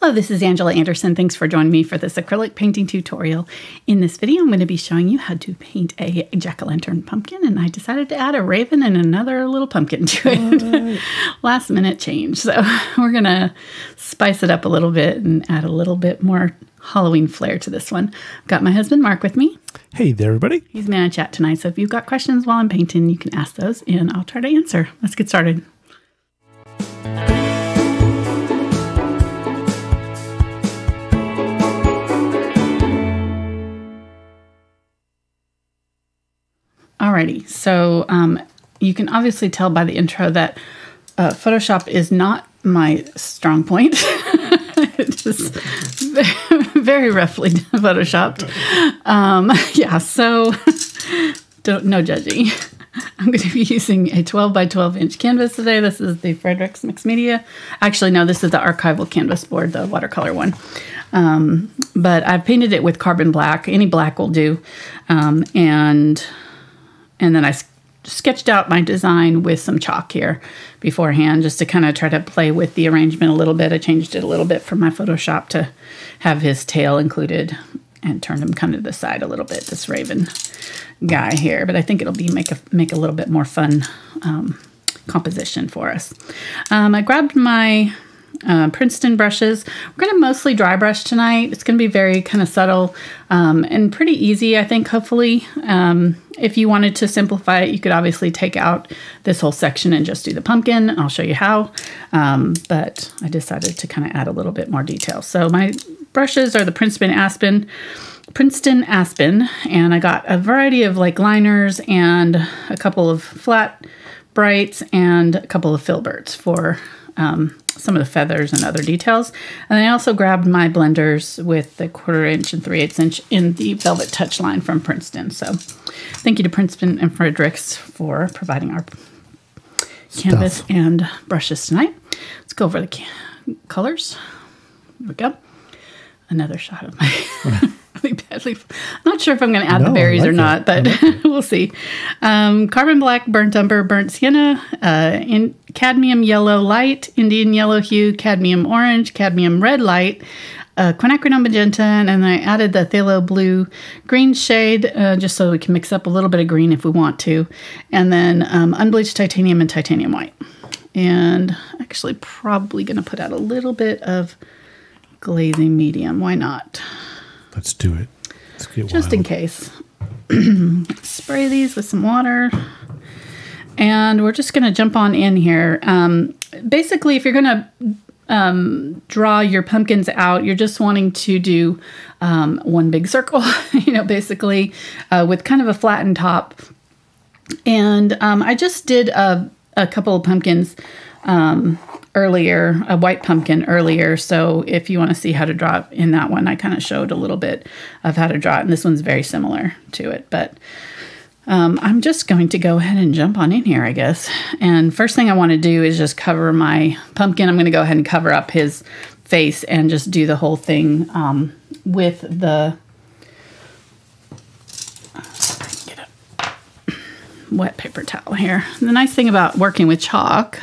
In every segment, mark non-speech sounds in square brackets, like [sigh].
Hello, this is Angela Anderson. Thanks for joining me for this acrylic painting tutorial. In this video, I'm going to be showing you how to paint a jack-o'-lantern pumpkin, and I decided to add a raven and another little pumpkin to it. [laughs] Last minute change. So [laughs] we're going to spice it up a little bit and add a little bit more Halloween flair to this one. I've got my husband Mark with me. Hey there, everybody. He's man chat tonight, so if you've got questions while I'm painting, you can ask those and I'll try to answer. Let's get started. Alrighty, so um, you can obviously tell by the intro that uh, Photoshop is not my strong point. [laughs] it's just [laughs] very roughly [laughs] photoshopped. Um, yeah, so don't no judging. I'm going to be using a 12 by 12 inch canvas today. This is the Fredrix Mixed Media. Actually, no, this is the archival canvas board, the watercolor one. Um, but I've painted it with carbon black. Any black will do. Um, and and then I sketched out my design with some chalk here beforehand just to kind of try to play with the arrangement a little bit. I changed it a little bit from my Photoshop to have his tail included and turned him kind of to the side a little bit, this raven guy here. But I think it'll be make a, make a little bit more fun um, composition for us. Um, I grabbed my uh, Princeton brushes. We're going to mostly dry brush tonight. It's going to be very kind of subtle um, and pretty easy, I think, hopefully. Um, if you wanted to simplify it, you could obviously take out this whole section and just do the pumpkin. I'll show you how. Um, but I decided to kind of add a little bit more detail. So my brushes are the Princeton Aspen. Princeton Aspen, and I got a variety of like liners and a couple of flat brights and a couple of filberts for um, some of the feathers and other details. And I also grabbed my blenders with the quarter inch and three eighths inch in the Velvet Touch line from Princeton. So thank you to Princeton and Fredrix for providing our canvas and brushes tonight. Let's go over the colors. Here we go. Another shot of my [laughs] [laughs] badly. I'm not sure if I'm going to add no, the berries like or not, but like [laughs] we'll see. Um, carbon black, burnt umber, burnt sienna, uh, in cadmium yellow light, Indian yellow hue, cadmium orange, cadmium red light, uh, quinacridone magenta, and then I added the phthalo blue green shade uh, just so we can mix up a little bit of green if we want to, and then um, unbleached titanium and titanium white. And actually, probably going to put out a little bit of glazing medium. Why not? Let's do it. Let's get Just wild. in case. [clears throat] Spray these with some water. And we're just going to jump on in here. Um, basically, if you're going to um, draw your pumpkins out, you're just wanting to do um, one big circle, [laughs] you know, basically uh, with kind of a flattened top. And um, I just did a, a couple of pumpkins um, earlier, a white pumpkin earlier. So if you want to see how to draw in that one, I kind of showed a little bit of how to draw it. And this one's very similar to it. But um, I'm just going to go ahead and jump on in here, I guess. And first thing I want to do is just cover my pumpkin. I'm going to go ahead and cover up his face and just do the whole thing um, with the wet paper towel here. The nice thing about working with chalk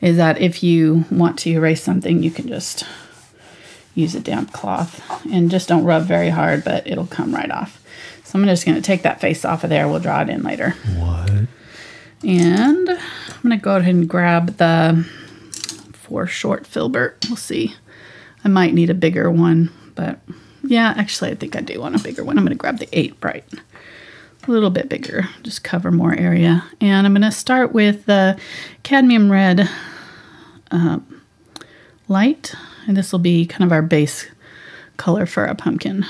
is that if you want to erase something, you can just use a damp cloth and just don't rub very hard, but it'll come right off. So I'm just going to take that face off of there. We'll draw it in later. What? And I'm going to go ahead and grab the four short filbert. We'll see. I might need a bigger one, but yeah, actually, I think I do want a bigger one. I'm going to grab the eight bright. A little bit bigger, just cover more area. And I'm going to start with the cadmium red um, light, and this will be kind of our base color for a pumpkin.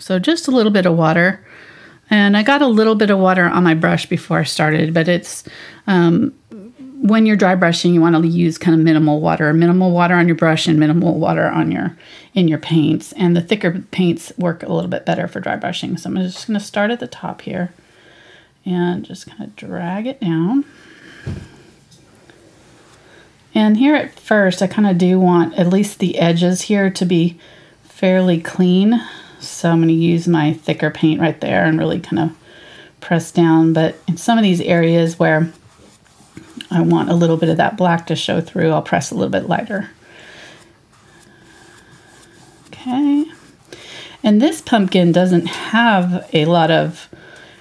So just a little bit of water. And I got a little bit of water on my brush before I started, but it's um, when you're dry brushing, you want to use kind of minimal water, minimal water on your brush and minimal water on your in your paints. And the thicker paints work a little bit better for dry brushing. So I'm just going to start at the top here and just kind of drag it down. And here at first, I kind of do want at least the edges here to be fairly clean. So I'm going to use my thicker paint right there and really kind of press down. But in some of these areas where I want a little bit of that black to show through, I'll press a little bit lighter. Okay. And this pumpkin doesn't have a lot of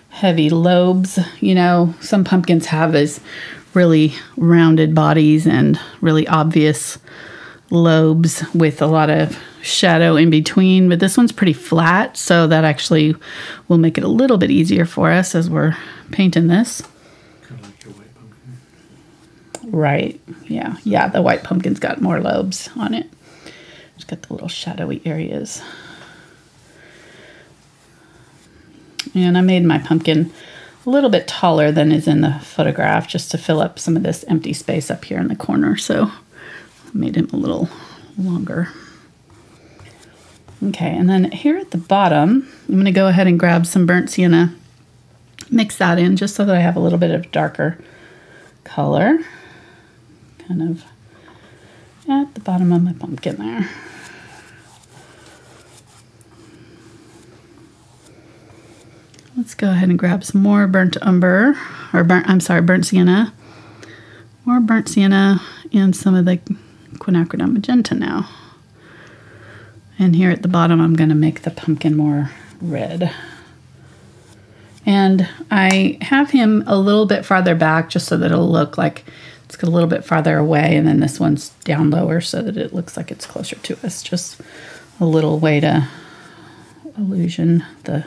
heavy lobes. You know, some pumpkins have these really rounded bodies and really obvious lobes with a lot of shadow in between, but this one's pretty flat, so that actually will make it a little bit easier for us as we're painting this. Kind of like. Right. Yeah. Yeah. The white pumpkin's got more lobes on it. It's got the little shadowy areas. And I made my pumpkin a little bit taller than is in the photograph just to fill up some of this empty space up here in the corner. So I made him a little longer. Okay, and then here at the bottom, I'm going to go ahead and grab some burnt sienna, mix that in just so that I have a little bit of darker color kind of at the bottom of my pumpkin there. Let's go ahead and grab some more burnt umber, or burnt, I'm sorry, burnt sienna. More burnt sienna and some of the quinacridone magenta now. And here at the bottom, I'm going to make the pumpkin more red. And I have him a little bit farther back just so that it'll look like it's a little bit farther away. And then this one's down lower so that it looks like it's closer to us. Just a little way to illusion the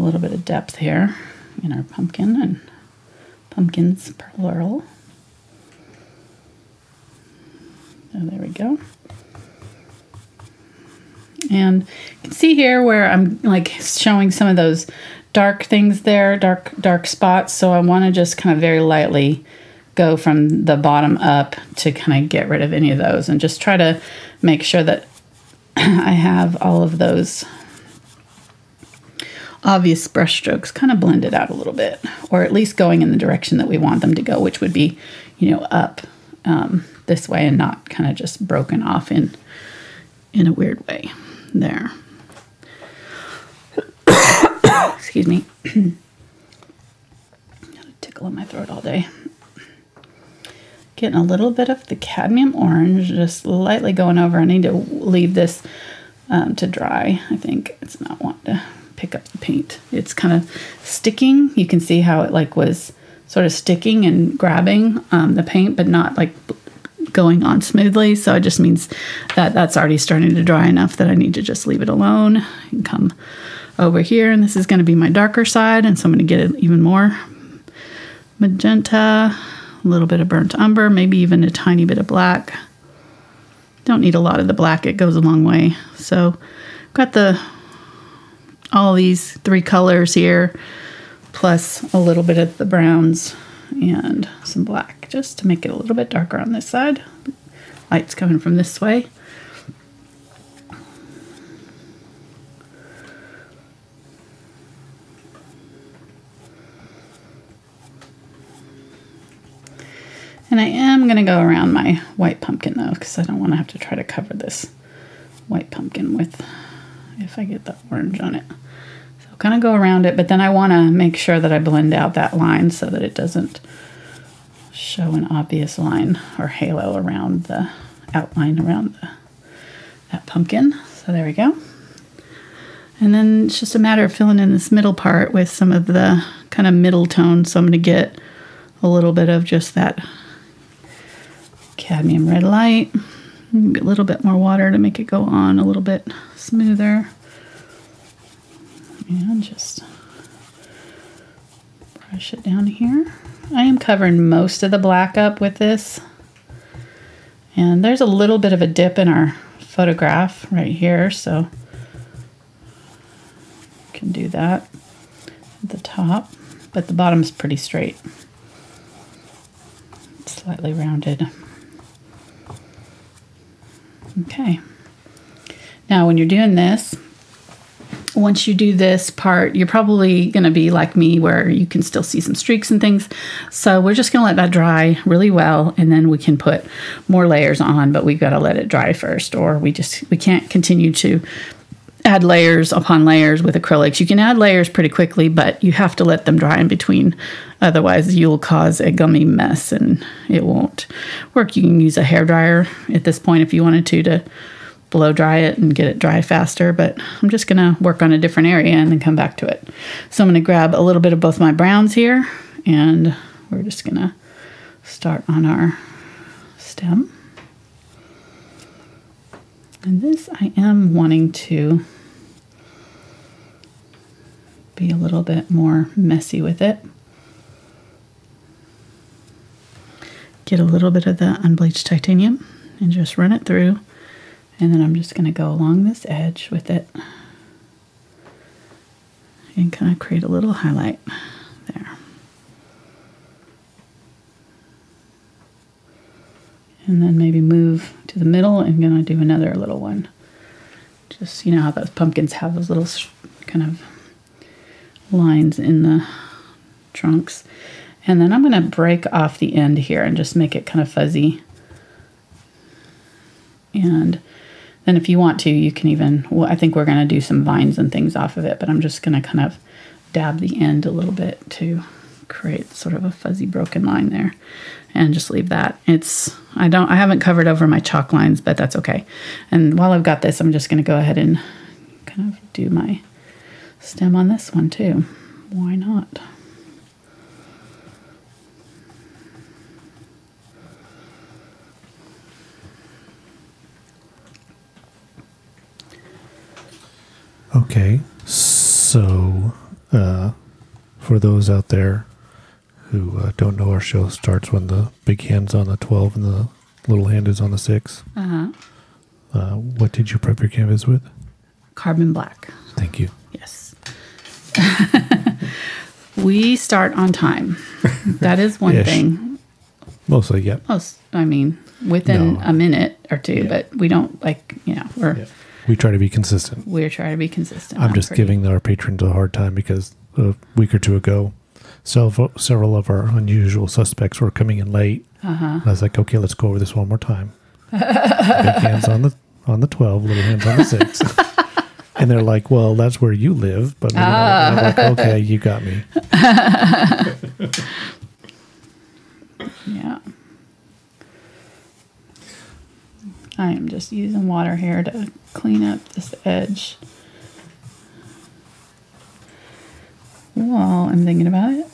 a little bit of depth here in our pumpkin and pumpkins plural. So there we go. And you can see here where I'm like showing some of those dark things there, dark dark spots. So I want to just kind of very lightly go from the bottom up to kind of get rid of any of those and just try to make sure that [clears throat] I have all of those obvious brush strokes kind of blended out a little bit, or at least going in the direction that we want them to go, which would be, you know, up um, this way and not kind of just broken off in in a weird way there. [coughs] Excuse me. [coughs] A tickle in my throat all day. Getting a little bit of the cadmium orange, just lightly going over. I need to leave this um, to dry. I think it's not wanting to pick up the paint. It's kind of sticking. You can see how it like was sort of sticking and grabbing um, the paint, but not like going on smoothly. So it just means that that's already starting to dry enough that I need to just leave it alone and come over here. And this is going to be my darker side. And so I'm going to get it even more magenta, a little bit of burnt umber, maybe even a tiny bit of black. Don't need a lot of the black. It goes a long way. So got the all these three colors here, plus a little bit of the browns and some black, just to make it a little bit darker on this side. Light's coming from this way. And I am going to go around my white pumpkin though, because I don't want to have to try to cover this white pumpkin with, if I get the orange on it. So kind of go around it, but then I want to make sure that I blend out that line so that it doesn't show an obvious line or halo around the outline around the, that pumpkin. So there we go. And then it's just a matter of filling in this middle part with some of the kind of middle tone. So I'm going to get a little bit of just that cadmium red light. A little bit more water to make it go on a little bit smoother. And just brush it down here. I am covering most of the black up with this. And there's a little bit of a dip in our photograph right here, so can do that at the top, but the bottom's pretty straight. Slightly rounded. Okay. Now when you're doing this, once you do this part, you're probably going to be like me where you can still see some streaks and things. So we're just going to let that dry really well and then we can put more layers on, but we've got to let it dry first or we just we can't continue to add layers upon layers with acrylics. You can add layers pretty quickly, but you have to let them dry in between. Otherwise, you'll cause a gummy mess and it won't work. You can use a hair dryer at this point if you wanted to to blow dry it and get it dry faster, but I'm just gonna work on a different area and then come back to it. So I'm gonna grab a little bit of both my browns here and we're just gonna start on our stem. And this I am wanting to be a little bit more messy with it. Get a little bit of the unbleached titanium and just run it through. And then I'm just going to go along this edge with it and kind of create a little highlight there. And then maybe move to the middle and going to do another little one. Just, you know how those pumpkins have those little kind of lines in the trunks. And then I'm going to break off the end here and just make it kind of fuzzy. And then if you want to, you can even, well, I think we're going to do some vines and things off of it, but I'm just going to kind of dab the end a little bit to create sort of a fuzzy broken line there and just leave that. It's, I don't, I haven't covered over my chalk lines, but that's okay. And while I've got this, I'm just going to go ahead and kind of do my stem on this one too. Why not? Okay, so uh, for those out there who uh, don't know, our show starts when the big hand's on the 12 and the little hand is on the 6. Uh-huh. Uh, what did you prep your canvas with? Carbon black. Thank you. Yes. [laughs] we start on time. That is one Ish. thing. Mostly, yeah. Most, I mean, within No. a minute or two, Yeah. but we don't like, you know, we're Yeah. We try to be consistent. we're trying to be consistent. I'm just giving our patrons a hard time because a week or two ago, several, several of our unusual suspects were coming in late. Uh-huh. I was like, okay, let's go over this one more time. Big hands on the on the 12, little hands on the 6. [laughs] and they're like, well, that's where you live. But. And I'm like, okay, you got me. [laughs] Yeah. I am just using water here to clean up this edge. While I'm thinking about it,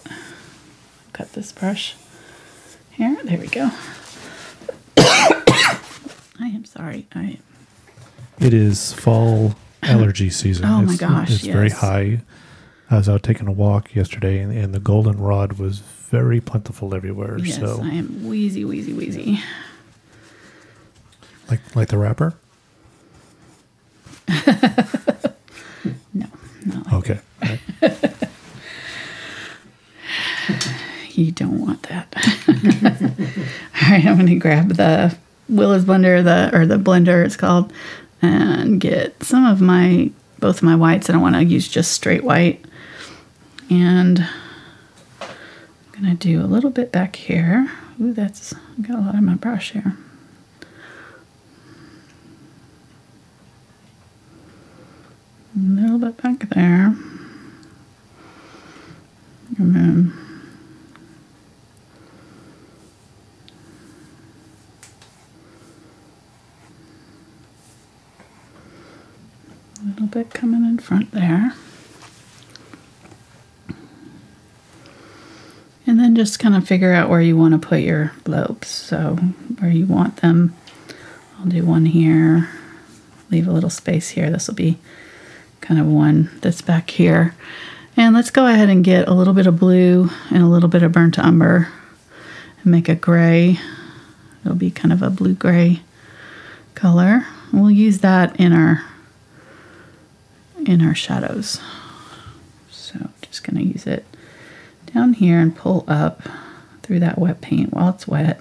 cut this brush here. There we go. [coughs] I am sorry. I It is fall [coughs] allergy season. Oh my it's, gosh, It's very high. I was out taking a walk yesterday, and, and the goldenrod was very plentiful everywhere. yes, so, I am wheezy, wheezy, wheezy. like like the wrapper. [laughs] No, not like Okay. [laughs] [laughs] You don't want that. [laughs] All right, I'm going to grab the Willis blender, the or the blender it's called, and get some of my both of my whites. I don't want to use just straight white, and I'm going to do a little bit back here. Ooh, that's got a lot of my brush here. A little bit back there. And then little bit coming in front there. And then just kind of figure out where you want to put your lobes. So, where you want them. I'll do one here, leave a little space here. This will be kind of one that's back here. And let's go ahead and get a little bit of blue and a little bit of burnt umber and make a gray. It'll be kind of a blue gray color. We'll use that in our in our shadows. So just gonna use it down here and pull up through that wet paint while it's wet.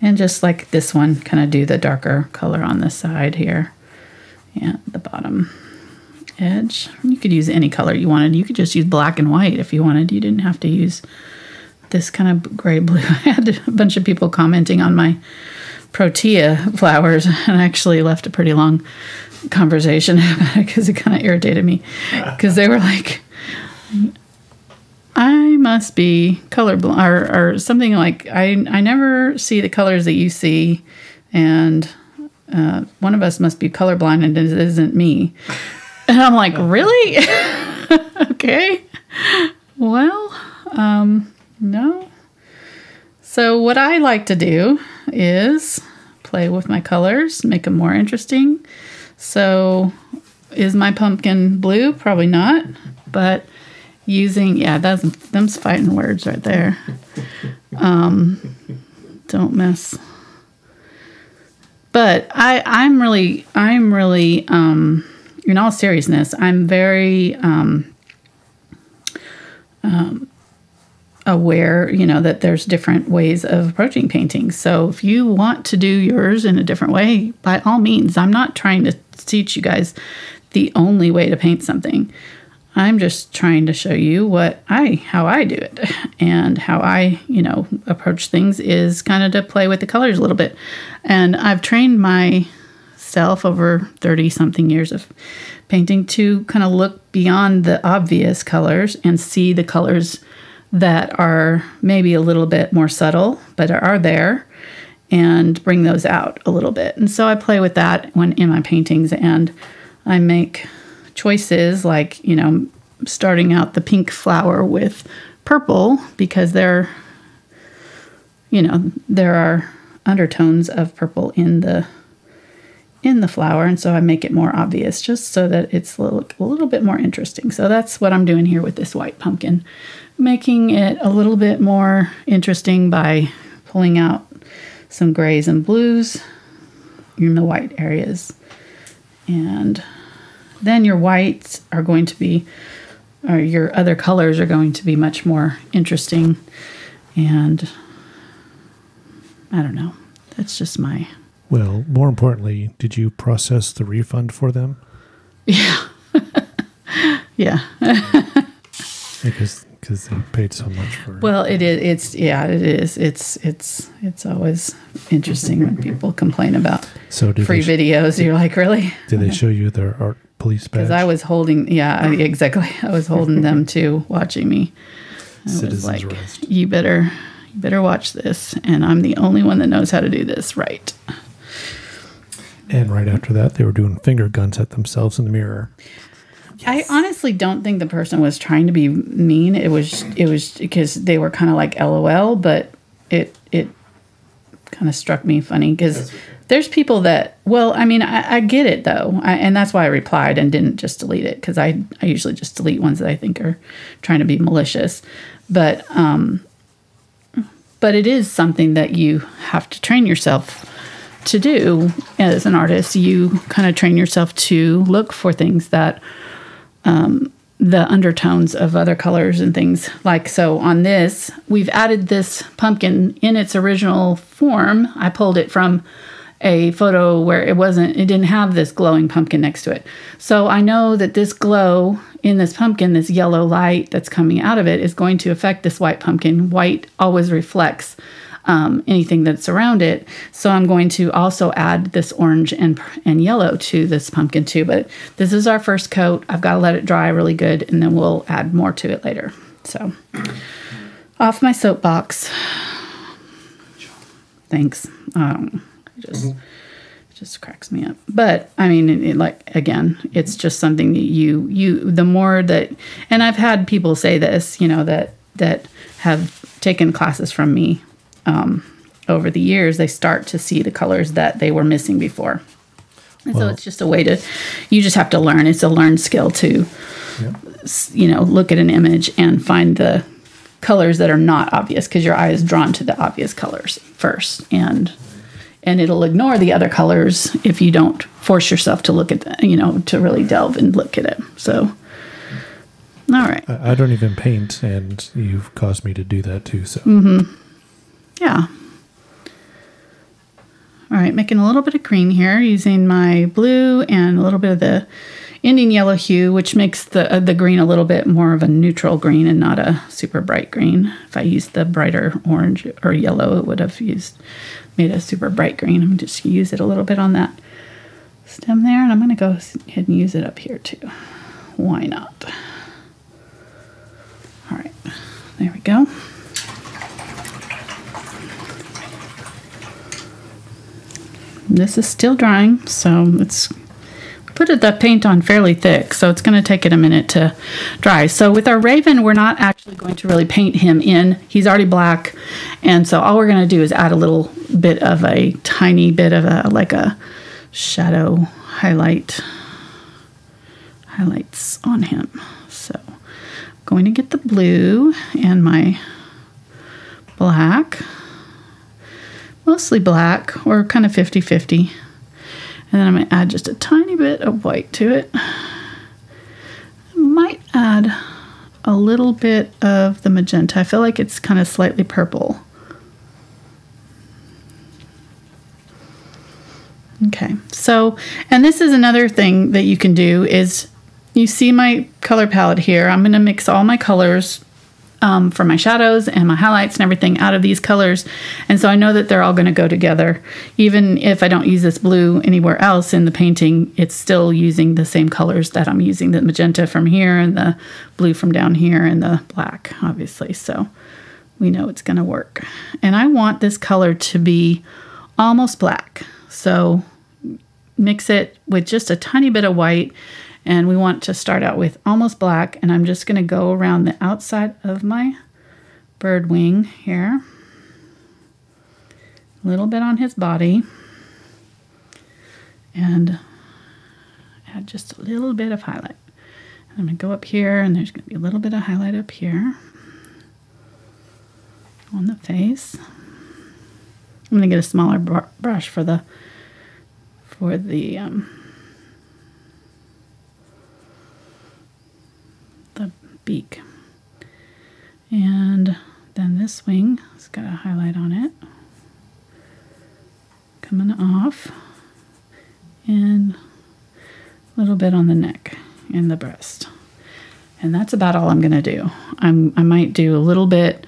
And just like this one, kind of do the darker color on the side here and the bottom edge. You could use any color you wanted. You could just use black and white if you wanted. You didn't have to use this kind of gray blue. [laughs] I had a bunch of people commenting on my protea flowers [laughs] and I actually left a pretty long conversation [laughs] about it because it kind of irritated me because they were like I'm must be colorblind or, or something like I I never see the colors that you see, and uh, one of us must be colorblind and it isn't me. [laughs] And I'm like, really? okay. Well, um, no. So what I like to do is play with my colors, make them more interesting. So is my pumpkin blue? Probably not. But using yeah, that's them's fighting words right there. Um, don't mess. But I I'm really I'm really um, in all seriousness I'm very um, um, aware you know that there's different ways of approaching painting. So if you want to do yours in a different way, by all means. I'm not trying to teach you guys the only way to paint something. I'm just trying to show you what I how I do it and how I, you know, approach things is kind of to play with the colors a little bit. And I've trained myself over 30 something years of painting to kind of look beyond the obvious colors and see the colors that are maybe a little bit more subtle but are there and bring those out a little bit. And so I play with that when in my paintings and I make choices like, you know, starting out the pink flower with purple because there you know, there are undertones of purple in the in the flower and so I make it more obvious just so that it's a little, a little bit more interesting. So that's what I'm doing here with this white pumpkin. Making it a little bit more interesting by pulling out some grays and blues in the white areas. And then your whites are going to be, or your other colors are going to be much more interesting. And I don't know. That's just my. Well, more importantly, did you process the refund for them? Yeah. [laughs] yeah. Because because they paid so much for. It. Well, it is. It's yeah. It is. It's it's it's always interesting when people complain about so free videos. You're like, really? did they show you their art police [laughs] badge? Because I was holding. Yeah, I- exactly. I was holding them [laughs] too, watching me. I was Citizens like, arrest. you better you better watch this, and I'm the only one that knows how to do this right. And right after that, they were doing finger guns at themselves in the mirror. I honestly don't think the person was trying to be mean. It was it was because they were kind of like LOL, but it it kind of struck me funny because there's people that well, I mean, I, I get it though, I, and that's why I replied and didn't just delete it because I I usually just delete ones that I think are trying to be malicious, but um, but it is something that you have to train yourself to do as an artist. You kind of train yourself to look for things that Um, the undertones of other colors and things. Like so on this we've added this pumpkin in its original form. I pulled it from a photo where it wasn't it didn't have this glowing pumpkin next to it. So i know that this glow in this pumpkin this yellow light that's coming out of it is going to affect this white pumpkin. White always reflects um, anything that's around it. So I'm going to also add this orange and and yellow to this pumpkin too. But this is our first coat. I've got to let it dry really good, and then we'll add more to it later. So off my soapbox. Thanks. Um, just it just cracks me up. But I mean, it, it, like again, it's just something that you you the more that, and I've had people say this, you know, that that have taken classes from me um, over the years, they start to see the colors that they were missing before. And so it's just a way to, you just have to learn. It's a learned skill to, s- you know, look at an image and find the colors that are not obvious because your eye is drawn to the obvious colors first. And, and it'll ignore the other colors if you don't force yourself to look at, the, you know, to really delve and look at it. So, all right. I, I don't even paint, and you've caused me to do that too. So Yeah. All right, making a little bit of green here using my blue and a little bit of the Indian yellow hue, which makes the uh, the green a little bit more of a neutral green and not a super bright green. If I used the brighter orange or yellow, it would have used made a super bright green. I'm just gonna use it a little bit on that stem there, and I'm to go ahead and use it up here too. Why not? All right, There we go. This is still drying, so it's put the paint on fairly thick, so it's going to take it a minute to dry. So with our Raven, we're not actually going to really paint him in. He's already black, and so all we're going to do is add a little bit of a tiny bit of a like a shadow highlight highlights on him. So I'm going to get the blue and my black, mostly black or kind of 50-50. And then I'm going to add just a tiny bit of white to it. I might add a little bit of the magenta. I feel like it's kind of slightly purple. Okay, so, and this is another thing that you can do is you see my color palette here. I'm going to mix all my colors um, for my shadows and my highlights and everything out of these colors. And so I know that they're all going to go together. Even if I don't use this blue anywhere else in the painting, it's still using the same colors that I'm using, the magenta from here and the blue from down here and the black, obviously. So we know it's going to work. And I want this color to be almost black. So mix it with just a tiny bit of white and we want to start out with almost black and I'm just going to go around the outside of my bird wing here. A little bit on his body. And add just a little bit of highlight. I'm going to go up here and there's going to be a little bit of highlight up here on the face. I'm going to get a smaller br brush for the for the um, the beak. And then this wing has got a highlight on it. Coming off. And a little bit on the neck and the breast. And that's about all I'm going to do. I'm, I might do a little bit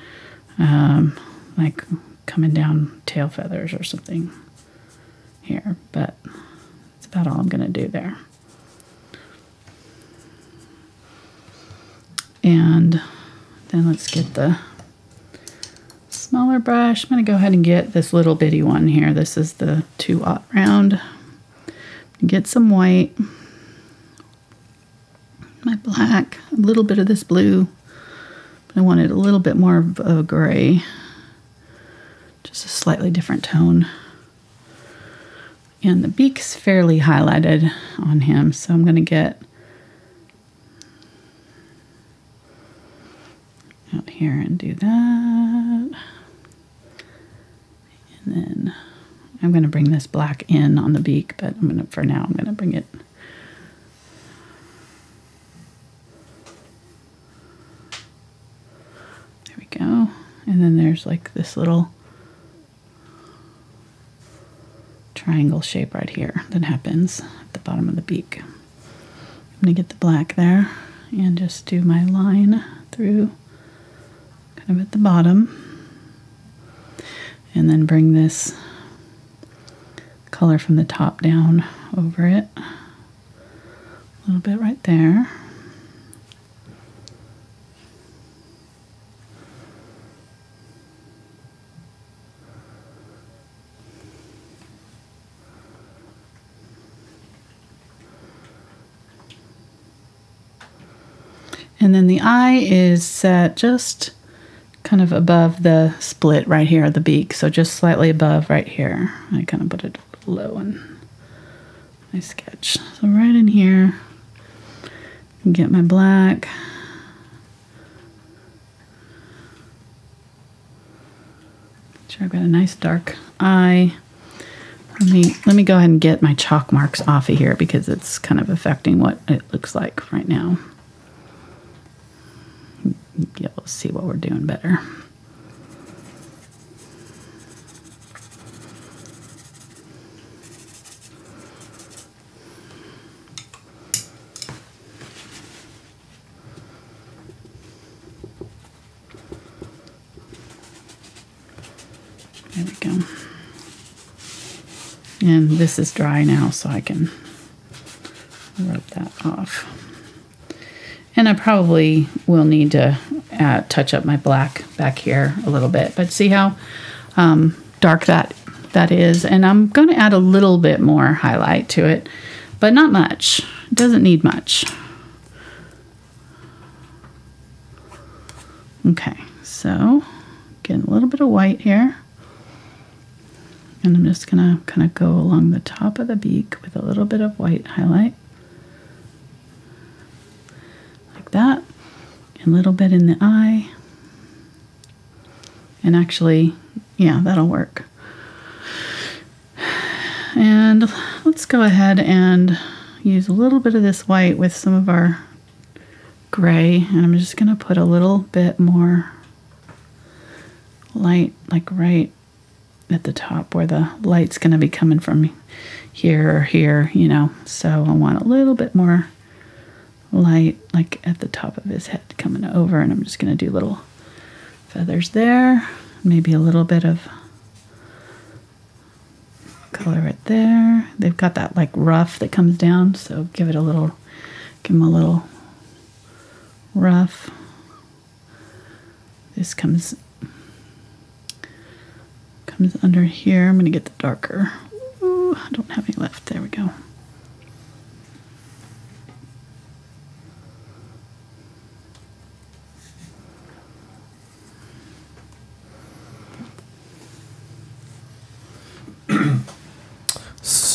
um, like coming down tail feathers or something here, but that's about all I'm going to do there. And then let's get the smaller brush. I'm going to go ahead and get this little bitty one here. This is the 2 aught round. Get some white, my black, a little bit of this blue, but I wanted a little bit more of a gray, just a slightly different tone. And the beak's fairly highlighted on him, so I'm going to get out here and do that. And then I'm going to bring this black in on the beak, but I'm going to, for now, I'm going to bring it There we go. And then there's like this little triangle shape right here that happens at the bottom of the beak. I'm going to get the black there and just do my line through kind of at the bottom. And then bring this color from the top down over it. A little bit right there. And then the eye is set just kind of above the split right here, of the beak. So just slightly above right here. I kind of put it low in my sketch. So right in here, get my black. Sure I've got a nice dark eye. Let me, let me go ahead and get my chalk marks off of here because it's kind of affecting what it looks like right now be able see what we're doing better. There we go. And this is dry now, so I can rub that off. And I probably will need to uh, touch up my black back here a little bit. But see how um, dark that that is, and I'm going to add a little bit more highlight to it, but not much. It doesn't need much. Okay, so getting a little bit of white here. And I'm just gonna kind of go along the top of the beak with a little bit of white highlight. Like that. And a little bit in the eye. And actually, yeah, that'll work. And let's go ahead and use a little bit of this white with some of our gray. And I'm just gonna put a little bit more light, like right at the top where the light's going to be coming from here or here, you know. So I want a little bit more light, like at the top of his head coming over, and I'm just going to do little feathers there, maybe a little bit of color right there. They've got that like rough that comes down, so give it a little, give him a little rough This comes comes under here. I'm going to get the darker. Ooh, I don't have any left. There we go.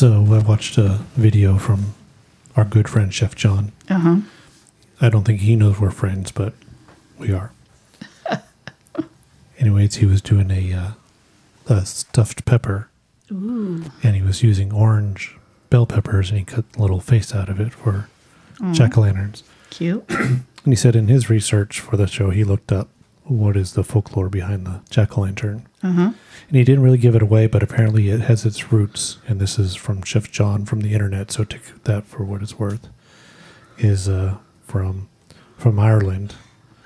So I watched a video from our good friend Chef John. Uh huh. I don't think he knows we're friends, but we are. [laughs] Anyways, he was doing a, uh, a stuffed pepper, Ooh. and he was using orange bell peppers, and he cut a little face out of it for jack o' lanterns. Cute. [clears throat] And he said in his research for the show, he looked up what is the folklore behind the jack o' lantern. Uh huh. And he didn't really give it away, but apparently it has its roots, and this is from Chef John from the internet, so take that for what it's worth. Is uh, from from Ireland,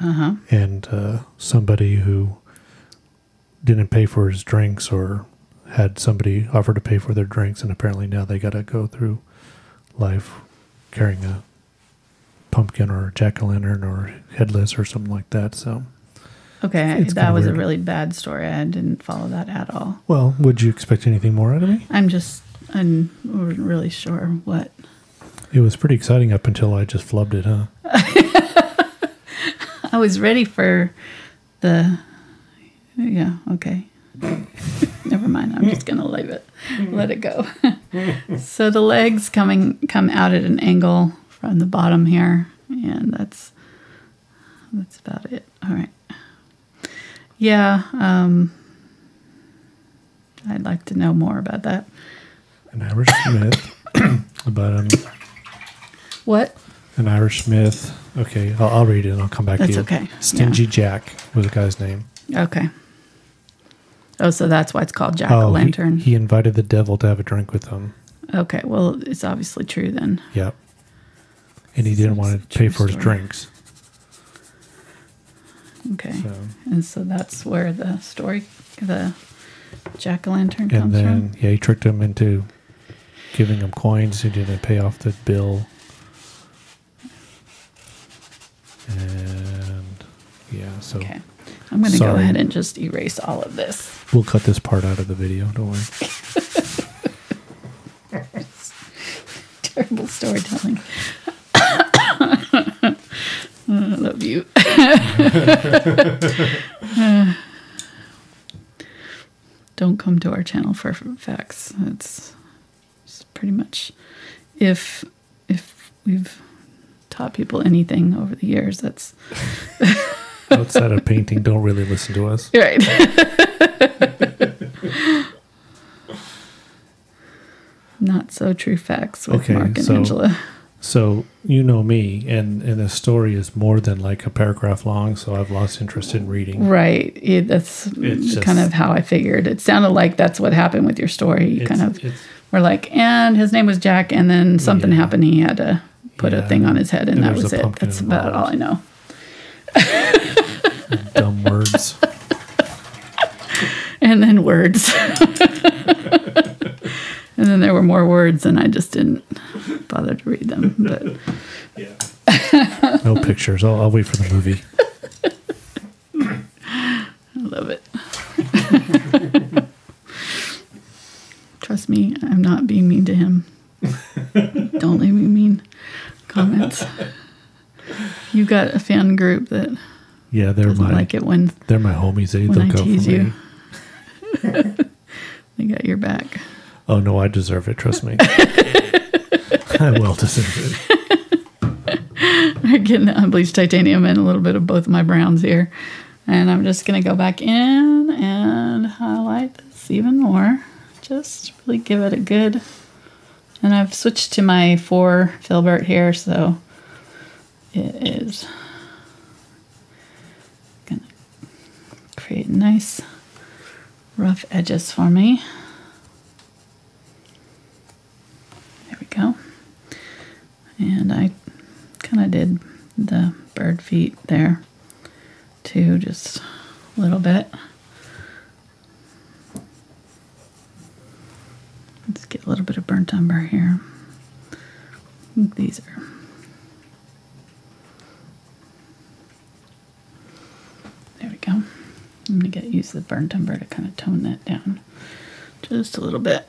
Uh huh. and uh, somebody who didn't pay for his drinks or had somebody offer to pay for their drinks, and apparently now they got to go through life carrying a pumpkin or jack o' lantern or headless or something like that. So, Okay, It's that was weird. a really bad story. I didn't follow that at all. well, would you expect anything more out of me? I'm just, I wasn't really sure what. It was pretty exciting up until I just flubbed it, huh? [laughs] I was ready for the. Yeah. Okay. [laughs] Never mind. I'm just gonna leave it. Let it go. [laughs] so the legs coming come out at an angle from the bottom here, and that's that's about it. All right. Yeah. Um. I'd like to know more about that. An Irish myth [coughs] about um, What? an Irish myth. Okay, I'll, I'll read it and I'll come back That's to you. okay. Stingy Jack was the guy's name. Okay. Oh, so that's why it's called jack o' Oh, he- lantern. He, invited the devil to have a drink with him. okay. Well, it's obviously true then. Yep. And he didn't want to pay for his drinks. Okay. So, And so that's where the story, the jack o' lantern and comes then, yeah, he tricked him into giving him coins. He didn't pay off the bill. And yeah, so. Okay. I'm going to go ahead and just erase all of this. we'll cut this part out of the video. Don't worry. [laughs] Terrible storytelling. Mm, I love you. [laughs] Don't come to our channel for facts. It's, it's pretty much if if we've taught people anything over the years, that's [laughs] Outside of painting, don't really listen to us. right. [laughs] Not so true facts with Okay, Mark and so- Angela. So you know me, and and the story is more than like a paragraph long. So I've lost interest in reading. Right. It, that's just- kind of how I figured. It sounded like that's what happened with your story. You kind of were like, and his name was Jack, and then something Yeah. happened. He had to put a thing on his head, and, And that was it. That's about all I know. dumb words. [laughs] And then words. [laughs] And then there were more words, and I just didn't bother to read them. But yeah, no pictures. I'll, I'll wait for the movie. [laughs] I love it. [laughs] Trust me, I'm not being mean to him. Don't leave me mean comments. You got a fan group that yeah, they're my like it when they're my homies. They when I tease you. [laughs] they got your back. Oh no, I deserve it. Trust me. [laughs] I well deserve it. I'm getting unbleached titanium and a little bit of both my browns here. And I'm just going to go back in and highlight this even more. Just really give it a good. And I've switched to my four filbert here, so it is going to create nice rough edges for me. There we go. And I kind of did the bird feet there too, just a little bit. Let's get a little bit of burnt umber here. I think these are. There we go. I'm gonna get use the burnt umber to kind of tone that down just a little bit.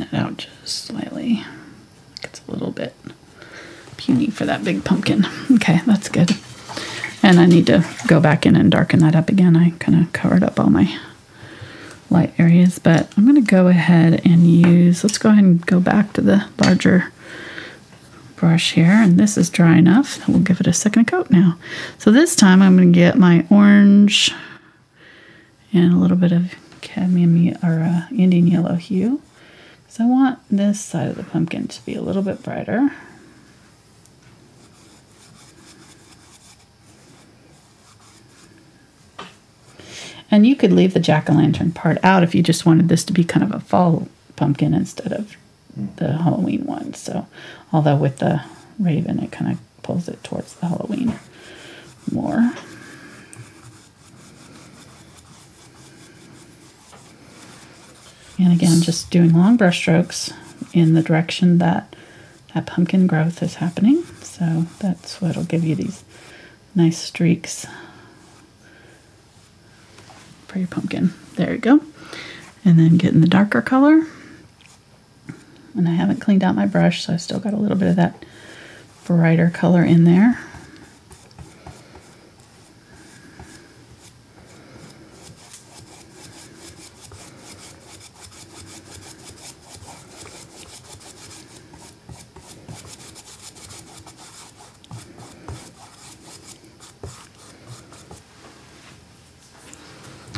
Widen it out just slightly. It's a little bit puny for that big pumpkin. Okay, that's good. And I need to go back in and darken that up again. I kind of covered up all my light areas, but I'm going to go ahead and use, let's go ahead and go back to the larger brush here. And this is dry enough. We'll give it a second coat now. So this time I'm going to get my orange and a little bit of cadmium or uh, Indian yellow hue. So I want this side of the pumpkin to be a little bit brighter. And you could leave the jack-o'-lantern part out if you just wanted this to be kind of a fall pumpkin instead of mm. the Halloween one. So, although with the raven, it kind of pulls it towards the Halloween more. And again, just doing long brush strokes in the direction that that pumpkin growth is happening. So that's what'll give you these nice streaks for your pumpkin. There you go. And then getting the darker color. And I haven't cleaned out my brush, so I still got a little bit of that brighter color in there.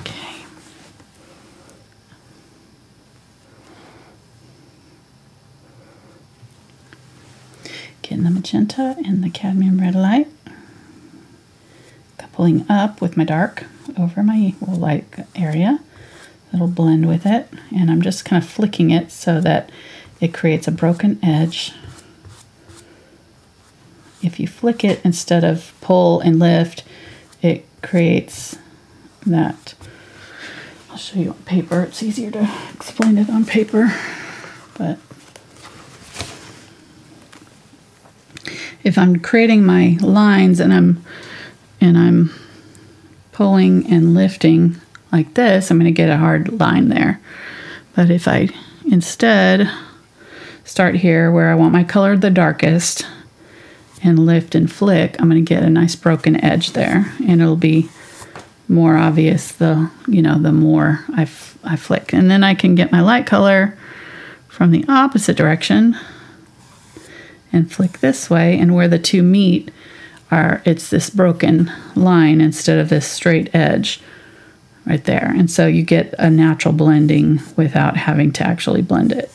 Okay. Getting the magenta and the cadmium red light. Coupling up with my dark over my light area. It'll blend with it. And I'm just kind of flicking it so that it creates a broken edge. If you flick it instead of pull and lift, it creates that. I'll show you on paper. It's easier to explain it on paper. But if I'm creating my lines and I'm and I'm pulling and lifting like this, I'm going to get a hard line there. But if I instead start here where I want my color the darkest and lift and flick, I'm going to get a nice broken edge there. And it'll be more obvious the you know the more I, I flick. And then I can get my light color from the opposite direction and flick this way and where the two meet are it's this broken line instead of this straight edge right there. And so you get a natural blending without having to actually blend it.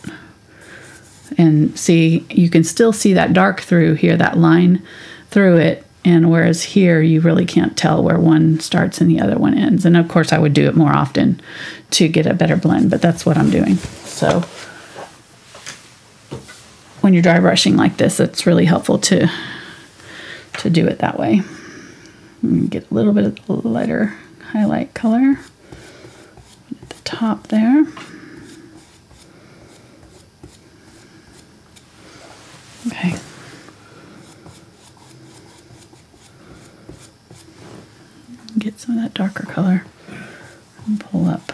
And see you can still see that dark through here that line through it and whereas here you really can't tell where one starts and the other one ends. And of course i would do it more often to get a better blend but that's what i'm doing. So when you're dry brushing like this it's really helpful to to do it that way Get a little bit of the lighter highlight color at the top there. Okay. Get some of that darker color and pull up.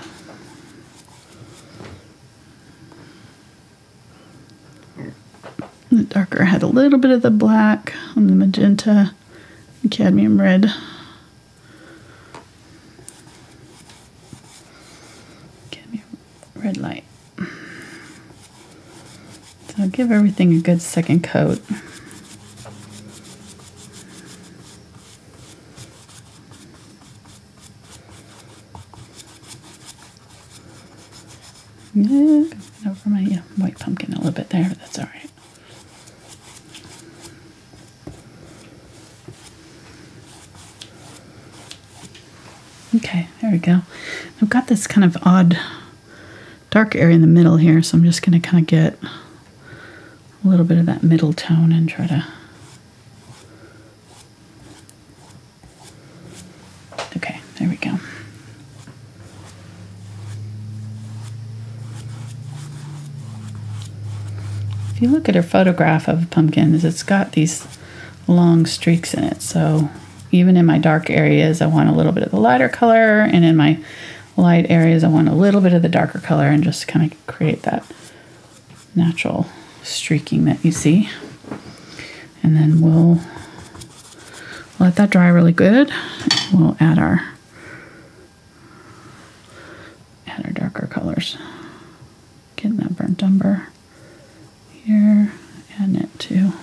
The darker had a little bit of the black on the magenta, and cadmium red. Cadmium red light. So I'll give everything a good second coat. Yeah, over my uh, white pumpkin a little bit there, that's all right. Okay, there we go. I've got this kind of odd dark area in the middle here, so I'm just going to kind of get a little bit of that middle tone and try to. Okay, there we go. If you look at her photograph of pumpkins, it's got these long streaks in it. So even in my dark areas, I want a little bit of the lighter color, and in my light areas, I want a little bit of the darker color, and just kind of create that natural streaking that you see. And then we'll let that dry really good. We'll add our add our darker colors. Getting that burnt umber here, adding it to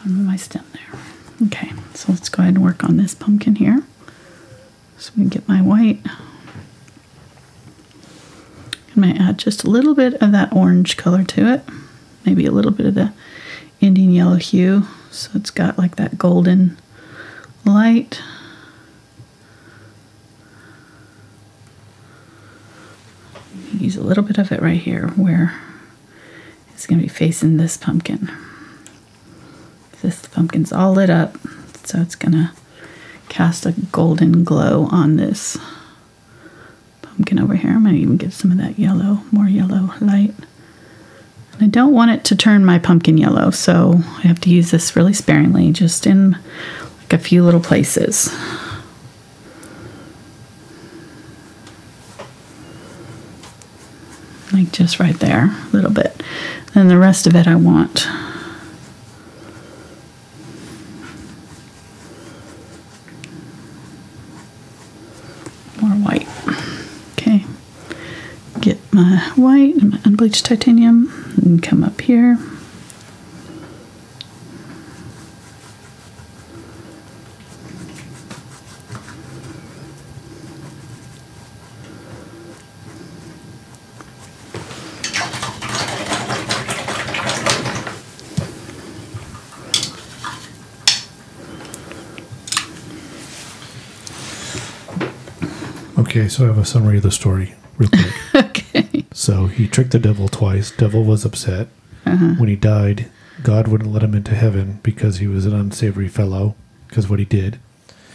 bottom of my stem there. Okay, so let's ahead and work on this pumpkin here. So we get my white. I might add just a little bit of that orange color to it. Maybe a little bit of the Indian yellow hue. So it's got like that golden light. Use a little bit of it right here where it's going to be facing this pumpkin. This pumpkin's all lit up, so it's going to cast a golden glow on this pumpkin over here. I'm to even get some of that yellow, more yellow light. And I don't want it to turn my pumpkin yellow, so I have to use this really sparingly, just in like a few little places. Like just right there, a little bit. And the rest of it I want more white. Okay. Get my white and my unbleached titanium and come up here. Okay, so I have a summary of the story real quick. [laughs] so he tricked the devil twice. Devil was upset. When he died, God wouldn't let him into heaven because he was an unsavory fellow, because what he did.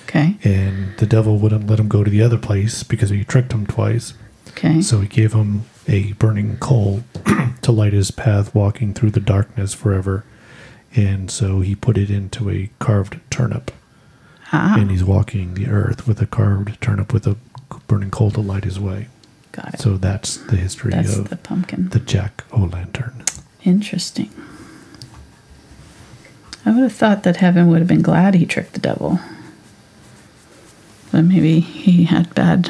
Okay. And the devil wouldn't let him go to the other place because he tricked him twice. Okay. So he gave him a burning coal [clears throat] to light his path walking through the darkness forever. And so he put it into a carved turnip. ah, And he's walking the earth with a carved turnip with a burning coal to light his way. Got it. So that's the history That's of the pumpkin. the Jack O' Lantern. Interesting. I would have thought that heaven would have been glad he tricked the devil. But maybe he had bad.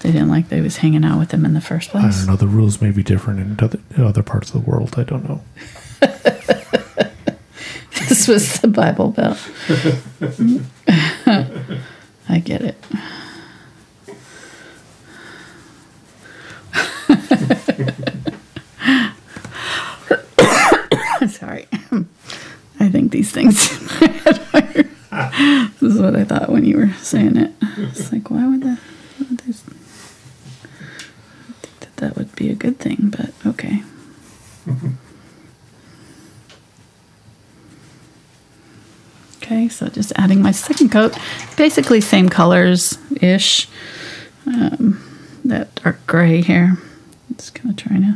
They didn't like that he was hanging out with them in the first place. I don't know. The rules may be different in other, in other parts of the world. I don't know. [laughs] this was the Bible Belt. [laughs] I get it. Sorry. I think these things. [laughs] this is what I thought when you were saying it. It's like, why would that? Why would I think that that would be a good thing, but okay. Okay, so just adding my second coat, basically same colors ish. Um, that dark gray here. Just gonna try now,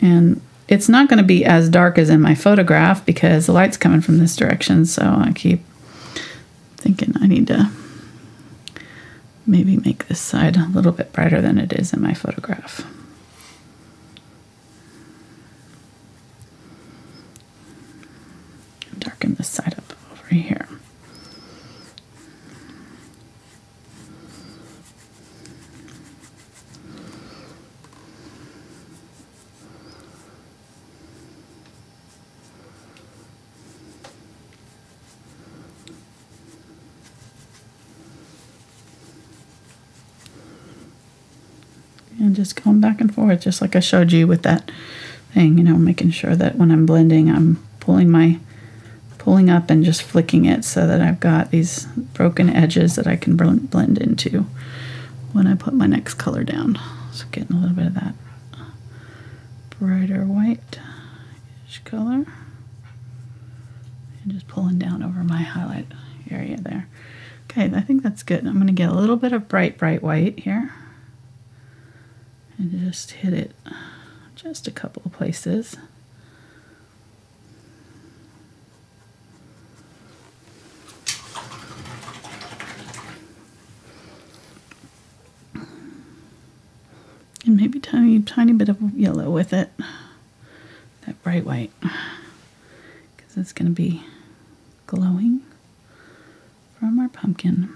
and it's not going to be as dark as in my photograph because the light's coming from this direction. So I keep thinking I need to maybe make this side a little bit brighter than it is in my photograph. Darken this side up over here. And just going back and forth, just like I showed you with that thing, you know, making sure that when I'm blending, I'm pulling my pulling up and just flicking it so that I've got these broken edges that I can blend into when I put my next color down. So getting a little bit of that brighter white color and just pulling down over my highlight area there. Okay, I think that's good. I'm going to get a little bit of bright, bright white here and just hit it just a couple of places. And maybe tiny, tiny bit of yellow with it. That bright white. Because it's going to be glowing from our pumpkin.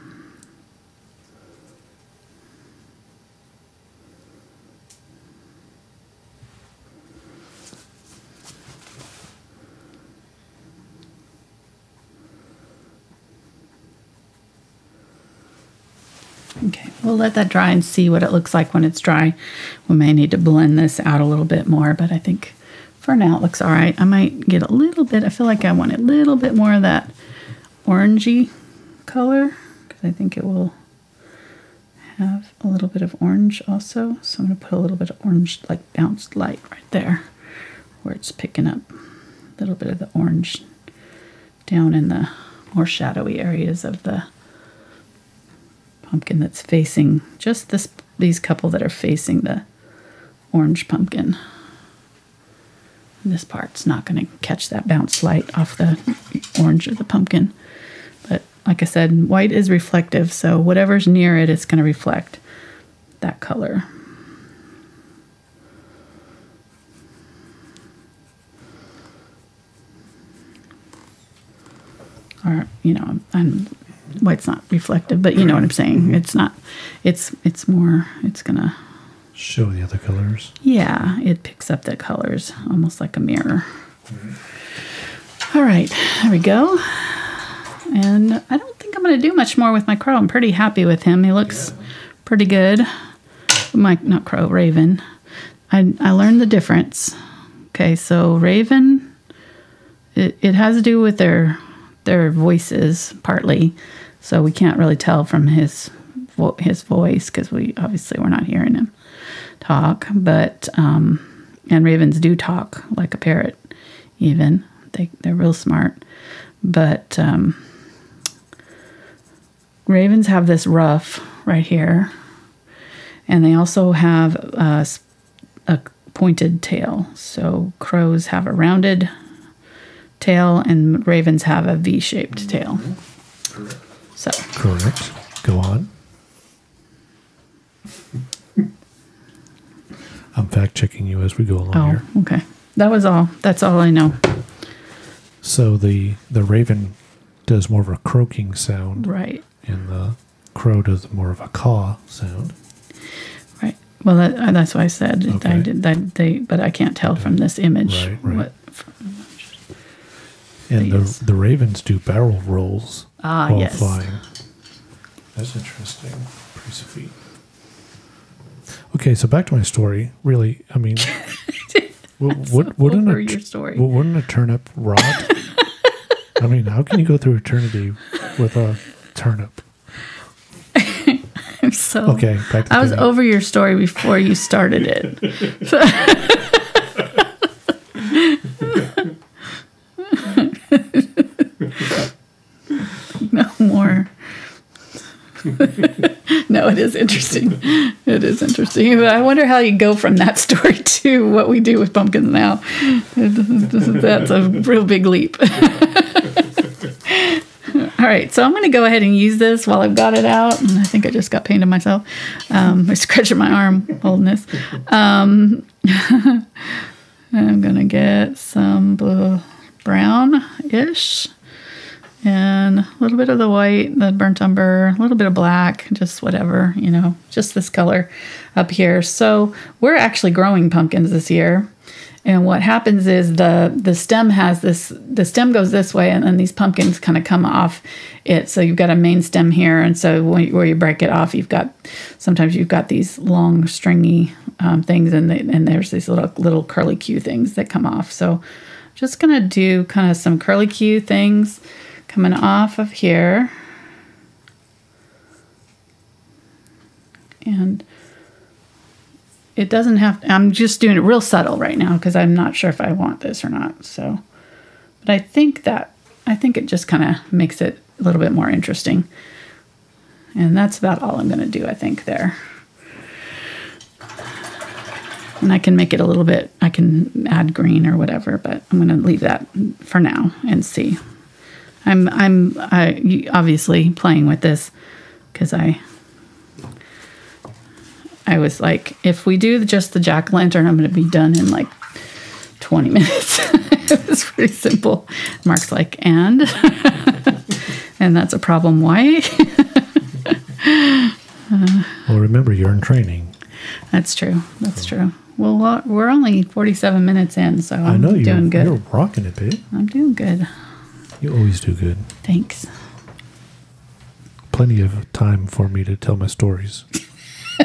Okay, we'll let that dry and see what it looks like when it's dry. We may need to blend this out a little bit more, but I think for now it looks all right. I might get a little bit, I feel like I want a little bit more of that orangey color because I think it will have a little bit of orange also. So I'm going to put a little bit of orange, like bounced light right there where it's picking up a little bit of the orange down in the more shadowy areas of the pumpkin that's facing just this these couple that are facing the orange pumpkin. This part's not going to catch that bounce light off the orange of the pumpkin. But like I said, white is reflective, so whatever's near it it is going to reflect that color. Or, you know, I'm white's not reflective, but you know what I'm saying. Mm-hmm. It's not. It's it's more. It's gonna show the other colors. Yeah, it picks up the colors almost like a mirror. Mm-hmm. All right, there we go. And I don't think I'm gonna do much more with my crow. I'm pretty happy with him. He looks yeah. pretty good. My not crow, raven. I I learned the difference. Okay, so raven. It, it has to do with their their voices partly. So we can't really tell from his vo- his voice because we obviously we're not hearing him talk. But um, and ravens do talk like a parrot. Even they they're real smart. But um, ravens have this ruff right here, and they also have a, a pointed tail. So crows have a rounded tail, and ravens have a V-shaped tail. So correct. Go on. I'm fact checking you as we go along oh, here. okay. That was all. That's all I know. So the the raven does more of a croaking sound, right? And the crow does more of a caw sound. Right. Well, that, uh, that's why I said okay. I did that. They, but I can't tell from this image right, right. what. And the the ravens do barrel rolls Ah, while yes. flying. That's interesting. Pretty sweet. Okay, so back to my story. Really, I mean, [laughs] would, would, wouldn't a, your story. wouldn't a turnip rot? [laughs] I mean, how can you go through eternity with a turnip? [laughs] I'm so So Okay, back to I was the- over your story before you started it. no more. [laughs] no, it is interesting. It is interesting. But I wonder how you go from that story [laughs] to what we do with pumpkins now. [laughs] That's a real big leap. All right, so I'm going to go ahead and use this while I've got it out. And I think I just got painted myself. Um, I'm scratching my arm holding this. Um, I'm going to get some blue, brown-ish and a little bit of the white, the burnt umber, a little bit of black, just whatever, you know, just this color up here. So we're actually growing pumpkins this year. And what happens is the the stem has this the stem goes this way and then these pumpkins kind of come off it. So you've got a main stem here and so when, where you break it off you've got sometimes you've got these long stringy um, things and they, and there's these little little curly Q things that come off. So just gonna do kind of some curly Q things coming off of here. And it doesn't have, I'm just doing it real subtle right now because I'm not sure if I want this or not. So, but I think that, I think it just kind of makes it a little bit more interesting. And that's about all I'm going to do, I think, there. And I can make it a little bit, I can add green or whatever, but I'm going to leave that for now and see. I'm I'm I, obviously playing with this because I I was like, if we do just the jack o' lantern, I'm going to be done in like 20 [laughs] minutes. it was pretty simple. Mark's like, and [laughs] and that's a problem. Why? [laughs] Well, remember, you're in training. that's true. That's true. Well, we're- only 47 minutes in, so I'm I know you're, doing good. you're rocking it, babe. I'm doing good. You always do good. Thanks. Plenty of time for me to tell my stories. [laughs]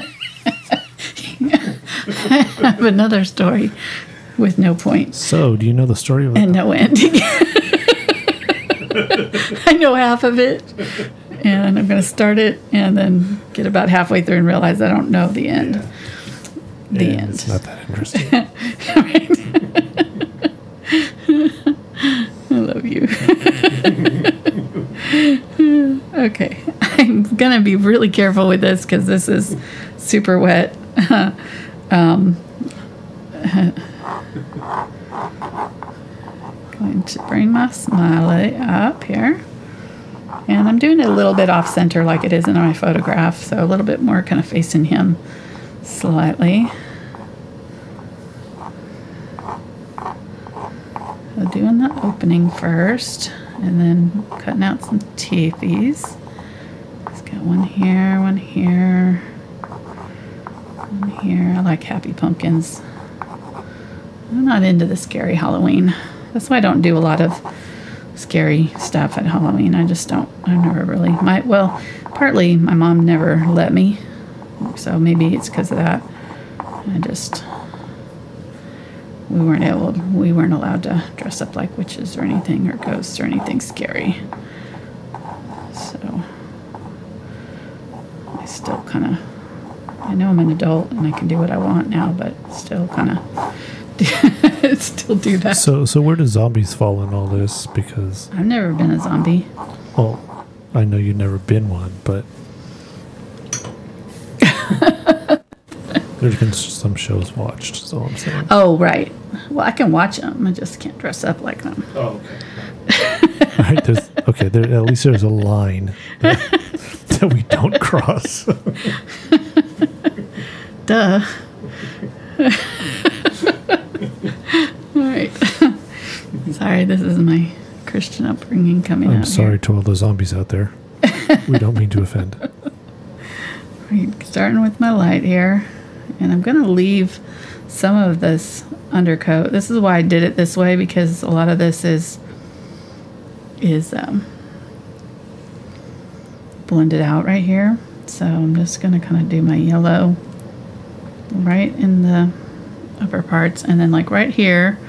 I have another story with no point. So, do you know the story of and no ending. [laughs] I know half of it, and I'm going to start it and then get about halfway through and realize I don't know the end. The Yeah, end. It's not that interesting. [laughs] I love you. [laughs] okay, I'm to be really careful with this because this is super wet. [laughs] um, [laughs] going to bring my smiley up here. And I'm doing it a little bit off center like it is in my photograph, so a little bit more kind of facing him slightly. So doing the opening first, and then cutting out some teethies. Just got one here, one here, one here. I like happy pumpkins. I'm not into the scary Halloween. That's why I don't do a lot of scary stuff at Halloween. I just don't. I never really. My well, partly my mom never let me, so maybe it's because of that. I just we weren't able. We weren't allowed to dress up like witches or anything, or ghosts or anything scary. So I still kind of. I know I'm an adult and I can do what I want now, but still kind of. [laughs] still do that. so, so where do zombies fall in all this? Because, I've never been a zombie. well, I know you've never been one, but [laughs] there's been some shows watched. so I'm saying. Oh, right. Well, I can watch them. I just can't dress up like them. Oh, okay. All right, there's, okay, there, at least there's a line that, [laughs] that we don't cross. Duh. [laughs] All right. Sorry, this is my Christian upbringing coming out. I'm here. sorry to all the zombies out there. We don't mean to offend. [laughs] Right, starting with my light here, and I'm gonna leave some of this undercoat. This is why I did it this way because a lot of this is is um, blended out right here. So I'm just gonna kind of do my yellow right in the upper parts, and then like right here,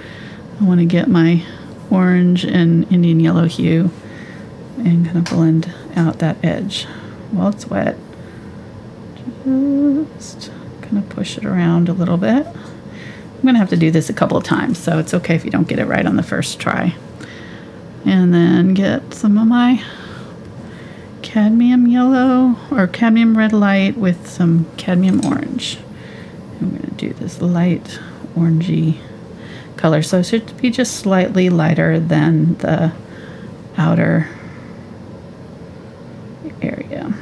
I want to get my orange and Indian yellow hue and kind of blend out that edge while it's wet. Just kind of push it around a little bit. I'm going to have to do this a couple of times, so it's okay if you don't get it right on the first try. And then get some of my cadmium yellow or cadmium red light with some cadmium orange. I'm going to do this light orangey color. So it should be just slightly lighter than the outer area.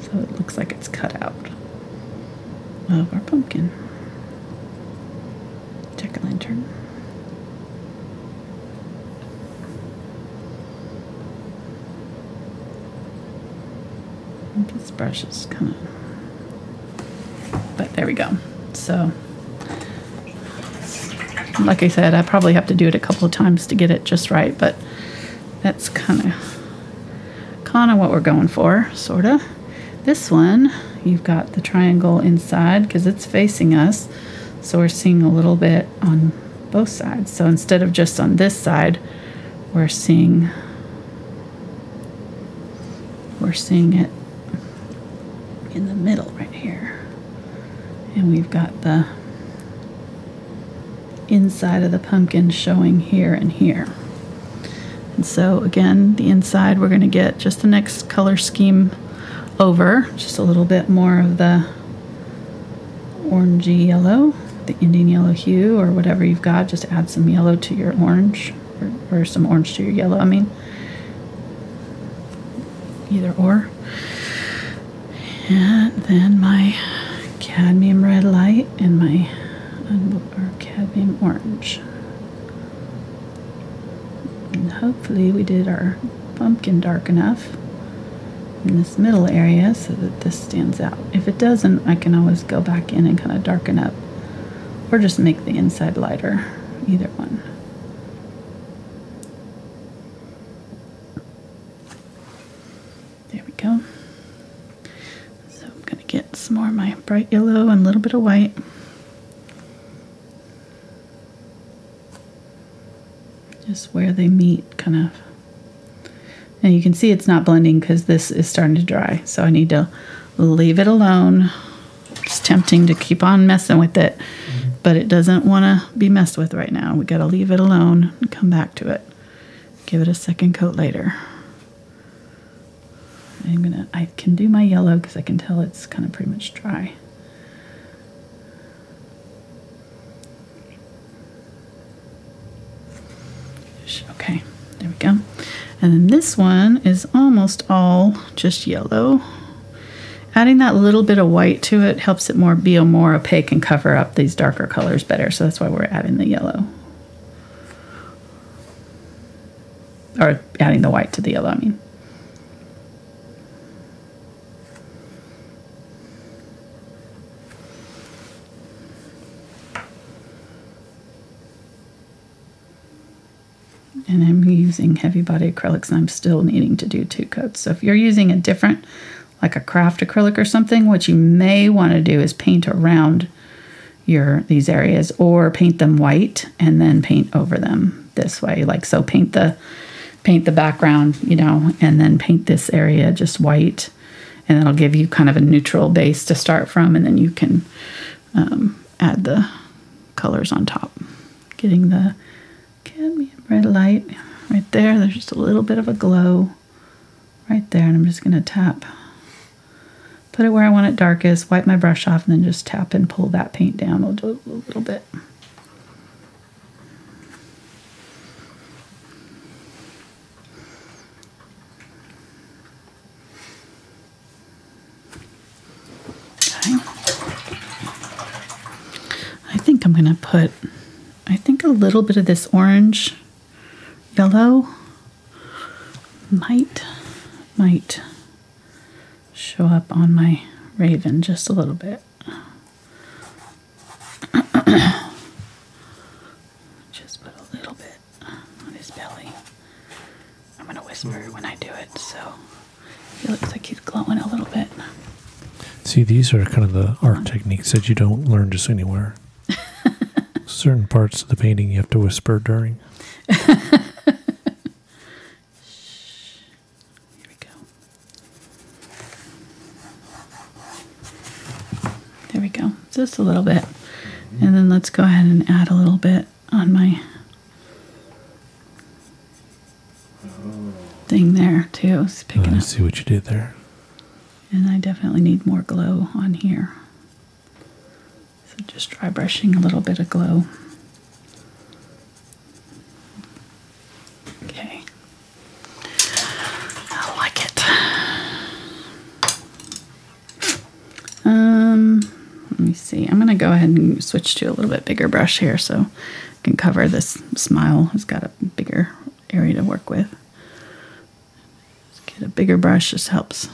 So it looks like it's cut out of our pumpkin. Jack o' lantern. This brush is kind of, but there we go. So, like I said, I probably have to do it a couple of times to get it just right, but that's kind of, kind of what we're going for, sort of. This one, you've got the triangle inside because it's facing us. So we're seeing a little bit on both sides. So instead of just on this side, we're seeing we're seeing it in the middle right here. And we've got the inside of the pumpkin showing here and here. And so again, the inside we're going to get just the next color scheme over, just a little bit more of the orangey yellow, the Indian yellow hue, or whatever you've got. Just add some yellow to your orange, or, or some orange to your yellow, I mean. Either or. And then my cadmium red light and my or cadmium orange. And hopefully we did our pumpkin dark enough in this middle area so that this stands out. If it doesn't, I can always go back in and kind of darken up or just make the inside lighter, either one. There we go. So I'm going to get some more of my bright yellow and a little bit of white. Just where they meet, kind of and you can see it's not blending because this is starting to dry. So I need to leave it alone. It's tempting to keep on messing with it, mm-hmm. but it doesn't want to be messed with right now. We got to leave it alone and come back to it. Give it a second coat later. I'm gonna, I can do my yellow because I can tell it's kind of pretty much dry. Okay, there we go. And then this one is almost all just yellow. Adding that little bit of white to it helps it more be a more opaque and cover up these darker colors better. So that's why we're adding the yellow. Or adding the white to the yellow, I mean. And I'm using heavy body acrylics and I'm still needing to do two coats. So if you're using a different, like a craft acrylic or something, what you may want to do is paint around your these areas or paint them white and then paint over them this way. Like so paint the paint the background, you know, and then paint this area just white and that'll give you kind of a neutral base to start from and then you can um, add the colors on top. Getting the cadmium red light right there. There's just a little bit of a glow right there. And I'm just going to tap, put it where I want it darkest, wipe my brush off, and then just tap and pull that paint down a little, a little bit. I think I'm going to put, I think a little bit of this orange yellow might might show up on my raven just a little bit. [clears throat] just put a little bit on his belly. I'm gonna whisper hmm. when I do it, so he looks like he's glowing a little bit. See, these are kind of the art techniques that you don't learn just anywhere. [laughs] Certain parts of the painting you have to whisper during. [laughs] go. Just a little bit. And then let's go ahead and add a little bit on my thing there too. It's picking I up. see what you did there. And I definitely need more glow on here. So just dry brushing a little bit of glow. Okay. I like it. Um, let me see. I'm going to go ahead and switch to a little bit bigger brush here so I can cover this smile. It's got a bigger area to work with. Just get a bigger brush just helps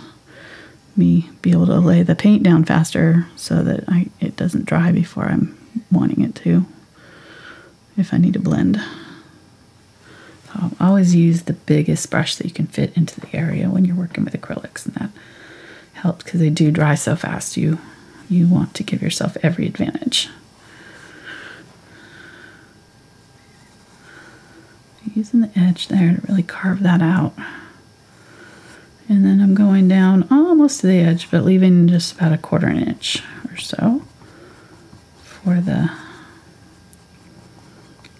me be able to lay the paint down faster so that I, it doesn't dry before I'm wanting it to if I need to blend. I'll always use the biggest brush that you can fit into the area when you're working with acrylics and that helps because they do dry so fast you you want to give yourself every advantage. Using the edge there to really carve that out. And then I'm going down almost to the edge, but leaving just about a quarter an inch or so for the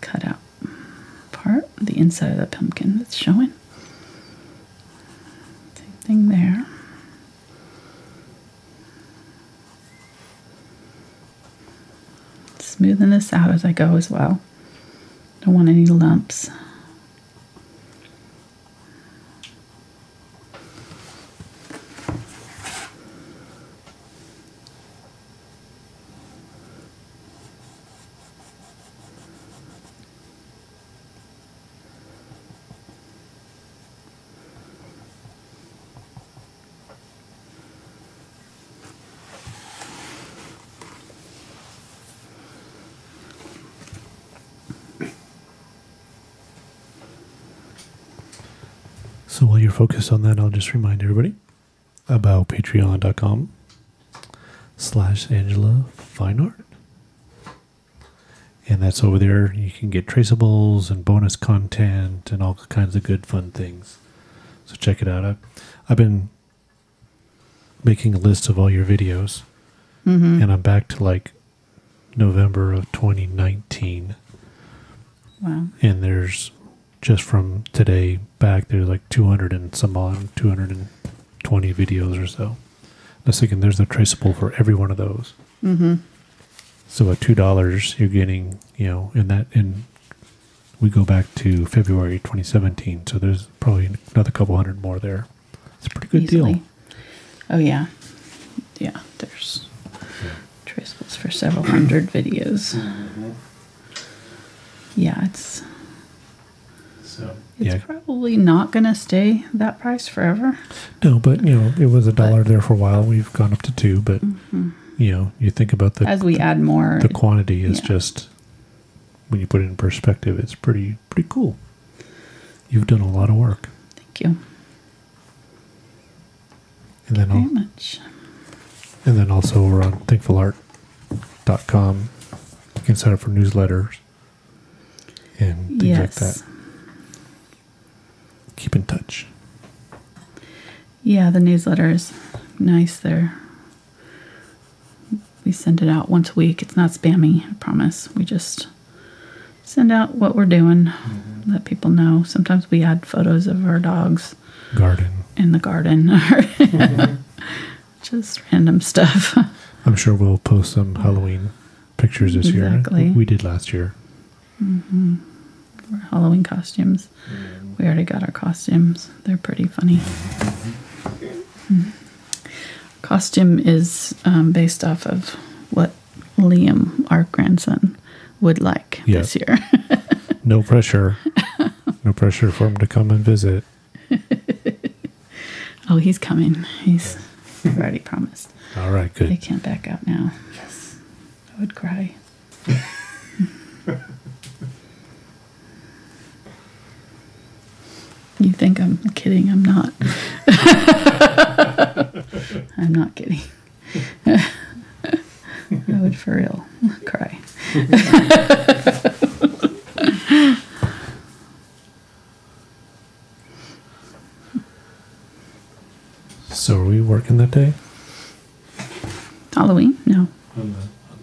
cutout part, the inside of the pumpkin that's showing. Same thing there. Smoothing this out as I go as well. Don't want any lumps. So while you're focused on that, I'll just remind everybody about patreon.com slash Angela Fine Art. And that's over there. You can get traceables and bonus content and all kinds of good fun things. So check it out. I've, I've been making a list of all your videos. Mm-hmm. And I'm back to like November of 2019 Wow. and there's just from today back there's like 200 and some odd 220 videos or so I was thinking there's a traceable for every one of those Mm-hmm. so at two dollars you're getting you know in that in we go back to february 2017 so there's probably another couple hundred more there it's a pretty good Easily. deal Oh yeah, yeah. There's traceables for several hundred videos. Yeah, it's so it's yeah probably not gonna stay that price forever. no but you know it was a dollar there for a while we've gone up to two but mm-hmm. you know you think about the. As we add more, the quantity is yeah. just when you put it in perspective it's pretty pretty cool you've done a lot of work thank you and then very al- much. and then also we're on angelafineart.com you can sign up for newsletters and things like that keep in touch Yeah, the newsletter is nice there. We send it out once a week. It's not spammy, I promise. We just send out what we're doing, mm-hmm. let people know. Sometimes we add photos of our dogs garden in the garden or mm-hmm. [laughs] just random stuff. i'm sure we'll post some halloween pictures this Exactly. year we did last year mm-hmm. Halloween costumes. We already got our costumes. They're pretty funny. Mm. Costume is um, based off of what Liam, our grandson, would like Yeah. this year. [laughs] no pressure no pressure for him to come and visit oh, he's coming. He's already promised. all right They good can't back out now. Yes. I would cry. [laughs] you think I'm kidding? I'm not. [laughs] I'm not kidding. I would for real cry. so are we working that day Halloween? No. on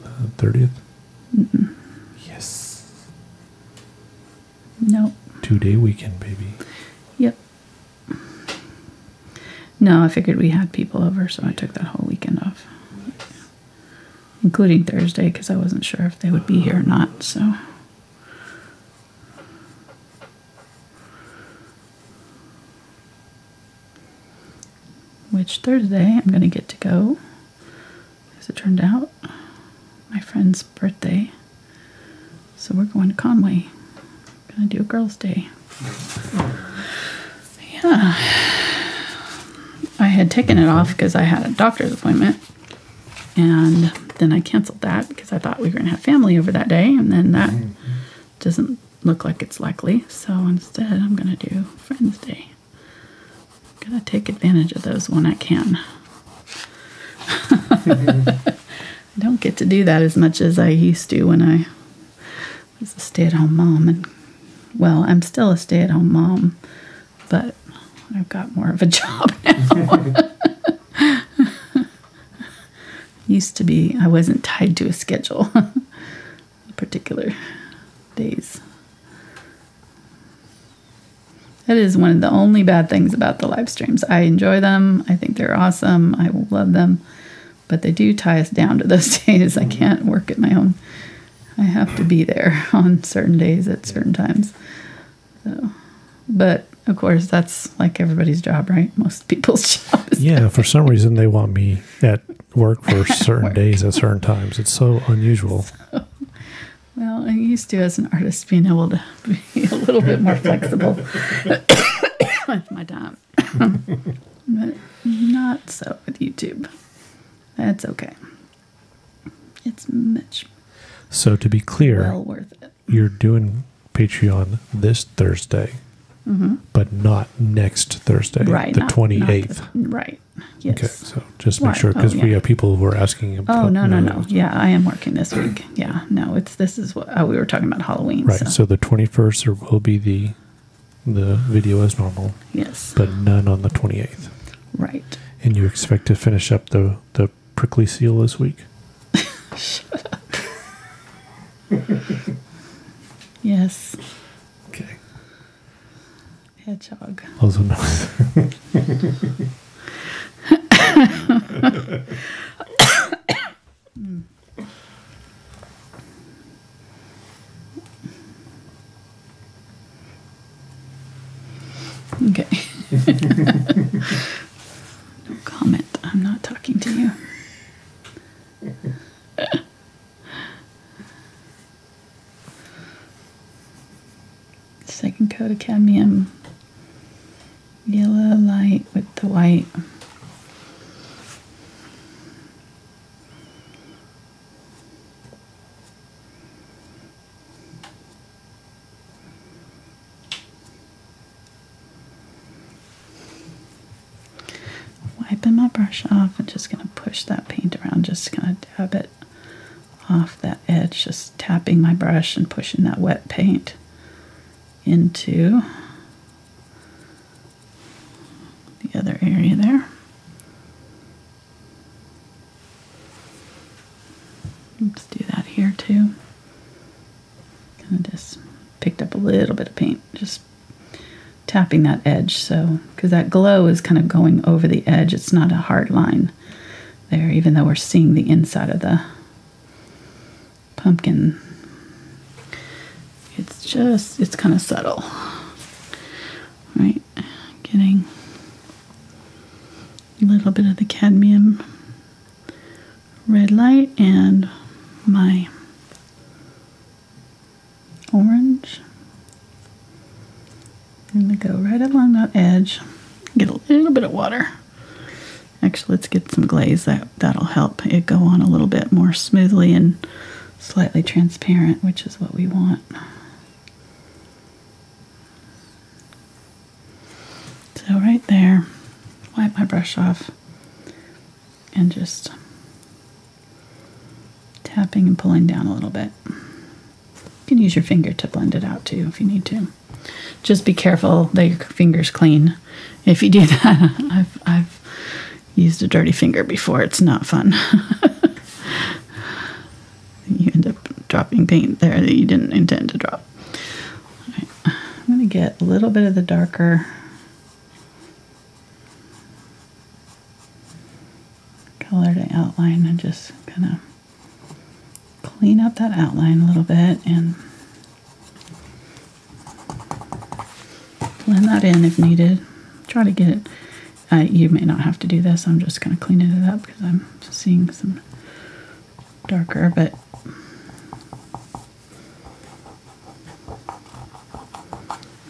the 30th? Yes. Nope. Two day weekend, baby. Yep. No, I figured we had people over, so I took that whole weekend off, including Thursday, because I wasn't sure if they would be here or not. So. Which Thursday I'm going to get to go, as it turned out, my friend's birthday. So we're going to Conway. Gonna do a girls' day. Yeah. I had taken it off because I had a doctor's appointment. And then I canceled that because I thought we were going to have family over that day. And then that mm-hmm. doesn't look like it's likely. So instead, I'm going to do Friends' Day. I'm going to take advantage of those when I can. Mm-hmm. [laughs] I don't get to do that as much as I used to when I was a stay at home mom. And well, I'm still a stay at home mom, but I've got more of a [laughs] job now. [laughs] Used to be, I wasn't tied to a schedule, [laughs] particular days. That is one of the only bad things about the live streams. I enjoy them. I think they're awesome. I love them. But they do tie us down to those days. I can't work at my own. I have to be there on certain days at certain times. So, but of course, that's like everybody's job, right? Most people's [laughs] job is Yeah, for some reason they want me at work for [laughs] certain work. days at certain times. It's so unusual. [laughs] Well, I'm used to as an artist being able to be a little bit more flexible [coughs] with my time, [coughs] but not so with YouTube. That's okay. It's much So to be clear, well worth it. you're doing Patreon this Thursday, but not next Thursday, Mm-hmm. Right. the not- not twenty eighth. the- right. Yes. Okay, so just make Right. sure because Oh, we have people who are asking. Oh about- no no no! Yeah, I am working this week. Yeah, no, it's this is what oh, we were talking about Halloween. Right. So, So the twenty first there will be the the video as normal, yes, but none on the twenty eighth. right. And you expect to finish up the the prickly seal this week. [laughs] [laughs] Yes, Okay. Hedgehog. Also known. Okay. no comment. I'm not talking to you. Second coat of cadmium. Yellow light with the white. wiping my brush off and just going to push that paint around, just going to dab it off that edge, just tapping my brush and pushing that wet paint into the other area there. Let's do that here too. Kind of just picked up a little bit of paint, just tapping that edge so because that glow is kind of going over the edge it's not a hard line there even though we're seeing the inside of the pumpkin it's just it's kind of subtle right getting a little bit of the cadmium red light and my orange I'm gonna go right along that edge. Get a little bit of water. Actually, let's get some glaze. That that'll help it go on a little bit more smoothly and slightly transparent, which is what we want. So right there, wipe my brush off and just tapping and pulling down a little bit. You can use your finger to blend it out too if you need to just be careful that your finger's clean. If you do [laughs] that, I've I've used a dirty finger before. It's not fun. [laughs] you end up dropping paint there that you didn't intend to drop. I'm going to get a little bit of the darker color to outline and just kind of clean up that outline a little bit and blend that in if needed. Try to get it. Uh, you may not have to do this. I'm just kind of cleaning it up because I'm seeing some darker, but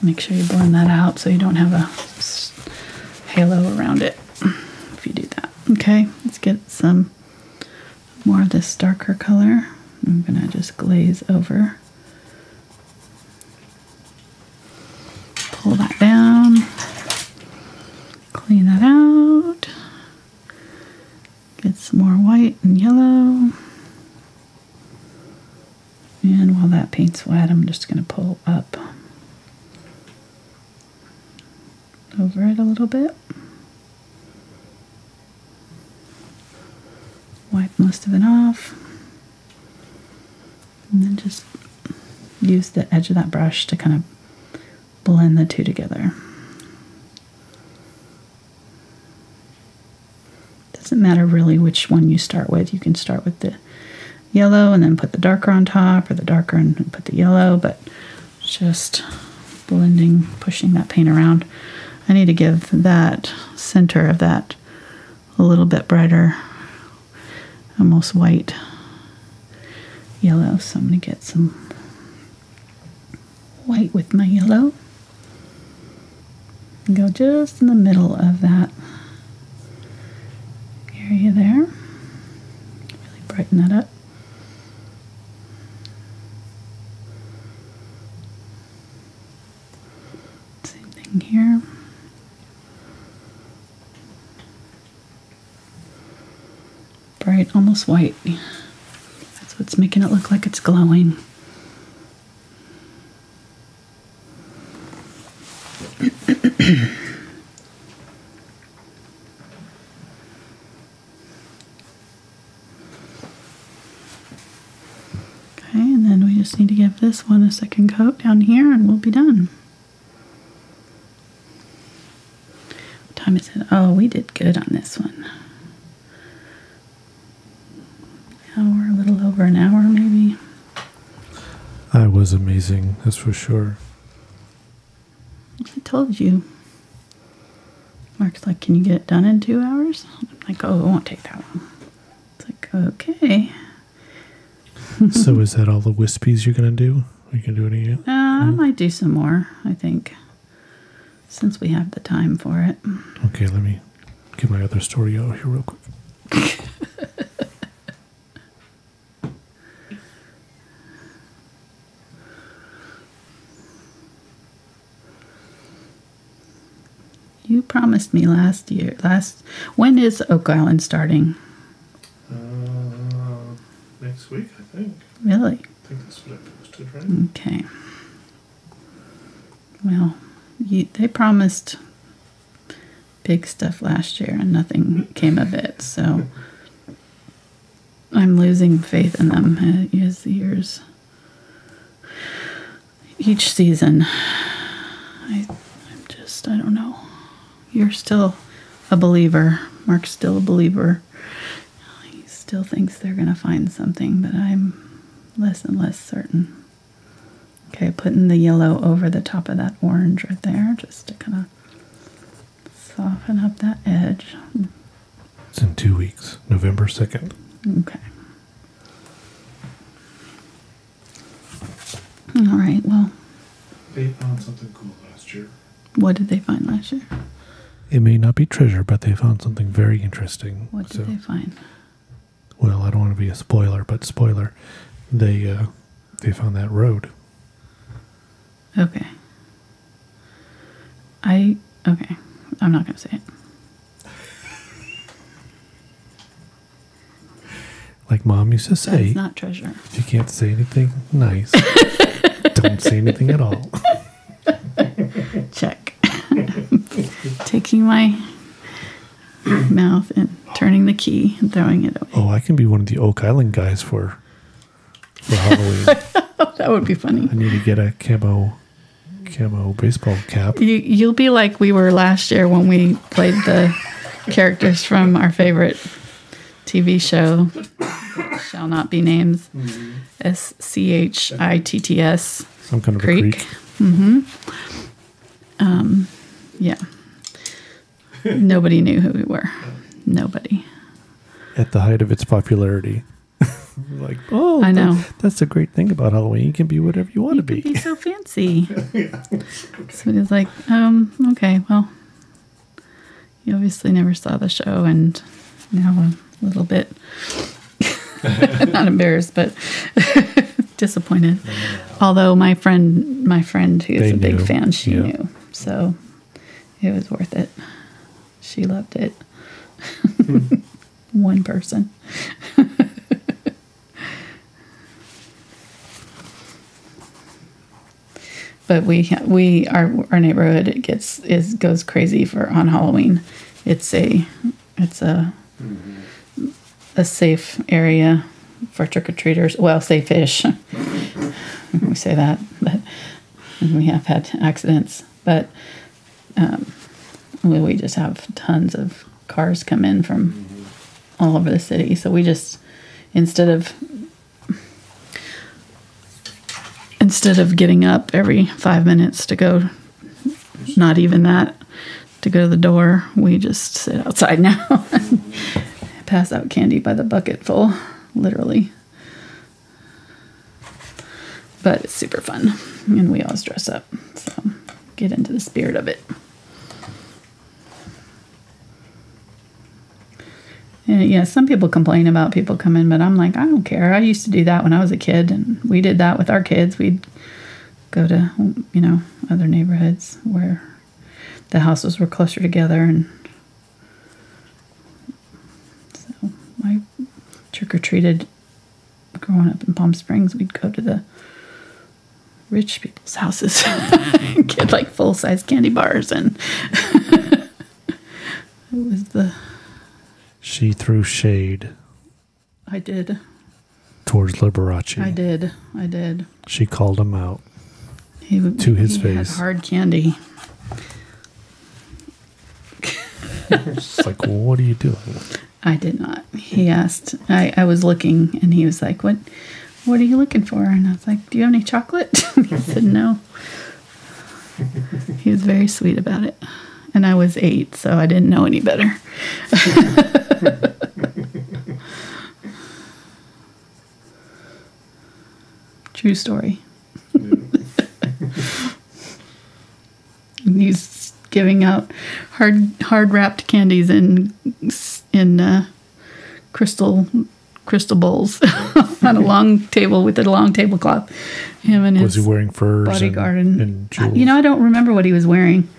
make sure you blend that out so you don't have a halo around it [clears throat] if you do that. Okay, let's get some this darker color. I'm gonna just glaze over. Pull that down. Clean that out. Get some more white and yellow. And while that paint's wet, I'm just going to pull up over it a little bit. Wipe most of it off. And then just use the edge of that brush to kind of blend the two together. Doesn't matter really which one you start with. You can start with the yellow and then put the darker on top, or the darker and put the yellow, but just blending, pushing that paint around. I need to give that center of that a little bit brighter, almost white yellow. So I'm going to get some white with my yellow. And go just in the middle of that area there. Really brighten that up. Same thing here. Bright, almost white. That's what's making it look like it's glowing. [coughs] Okay, and then we just need to give this one a second coat down here and we'll be done. What time is it? Oh, we did good on this one. Hour, a little over an hour maybe. I was amazing, that's for sure. I told you. Mark's like, can you get it done in two hours? I'm like, oh, it won't take that long. It's like, okay. [laughs] so is that all the wispies you're gonna do? Are you gonna do any? Uh, I might do some more, I think, since we have the time for it. Okay, let me get my other story out here real quick. Promised me last year. Last when is Oak Island starting? Uh, next week, I think. Really? I think that's what I posted, right? Okay. Well, you, they promised big stuff last year and nothing came of it. So [laughs] I'm losing faith in them uh, as the years. Each season, I, I'm just, I don't know. You're still a believer. Mark's still a believer. He still thinks they're going to find something, but I'm less and less certain. Okay, putting the yellow over the top of that orange right there just to kind of soften up that edge. It's in two weeks, November 2nd. Okay. All right, well, They found something cool last year. what did they find last year? It may not be treasure, but they found something very interesting. What did So- they find? Well, I don't want to be a spoiler, but spoiler, they uh, they found that road. Okay. I, okay, I'm not going to say it. Like mom used to say, That's not treasure. if you can't say anything nice, [laughs] don't say anything at all. Check. Taking my mouth and turning the key and throwing it away. Oh, I can be one of the Oak Island guys for for Halloween. [laughs] that would be funny. I need to get a camo camo baseball cap. You, you'll be like we were last year when we played the characters from our favorite TV show, Shall Not Be Names, mm-hmm. S C H I T T S. Some kind of Creek. a creek. Mm-hmm. Um, yeah. [laughs] Nobody knew who we were. Nobody. At the height of its popularity. [laughs] like, oh, I know. that- that's the great thing about Halloween. You can be whatever you want to You be. be so [laughs] fancy. so he's like, um, okay, well, you obviously never saw the show, and now a little bit not embarrassed, but disappointed. Although my friend, my friend who's They a big knew, fan, she yeah. knew, so it was worth it. She loved it. [laughs] One person. but we we our our neighborhood it gets is goes crazy for on Halloween. It's a it's a a safe area for trick or treaters. Well, safe-ish. [laughs] we say that, but we have had accidents. But um, we, we just have tons of cars come in from mm-hmm. all over the city. So we just instead of instead of getting up every five minutes to go, not even that, to go to the door, we just sit outside [laughs] now and pass out candy by the bucket full, literally. But it's super fun, and we always dress up, so get into the spirit of it. And yeah, some people complain about people coming, but I'm like, I don't care. I used to do that when I was a kid, and we did that with our kids. We'd go to, you know, other neighborhoods where the houses were closer together, and so I trick or treated growing up in Palm Springs. We'd go to the rich people's houses and [laughs] get like full size candy bars, and [laughs] it was the She threw shade I did. towards Liberace. I did. I did. She called him out. He To his he face. Hard candy. [laughs] It's like, well, what are you doing? I did not. He asked. I, I was looking, and he was like, "What? What are you looking for?" And I was like, "Do you have any chocolate?" [laughs] he said, "No." he was very sweet about it, and I was eight, so I didn't know any better. [laughs] True story. [laughs] He's giving out hard hard wrapped candies in in uh, crystal crystal bowls [laughs] on a long table with a long tablecloth. Him and Was his he wearing furs bodyguard and, and, and jewels? you know I don't remember what he was wearing.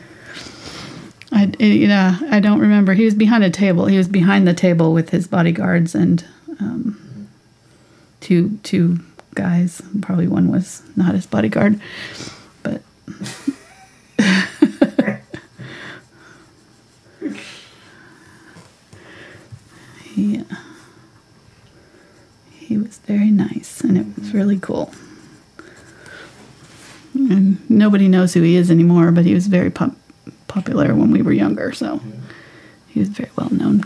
I know I don't remember. He was behind a table. He was behind the table with his bodyguards and um, two two guys. Probably one was not his bodyguard, but [laughs] he he was very nice and it was really cool. And nobody knows who he is anymore, but he was very pop- popular when we were younger, so he was very well known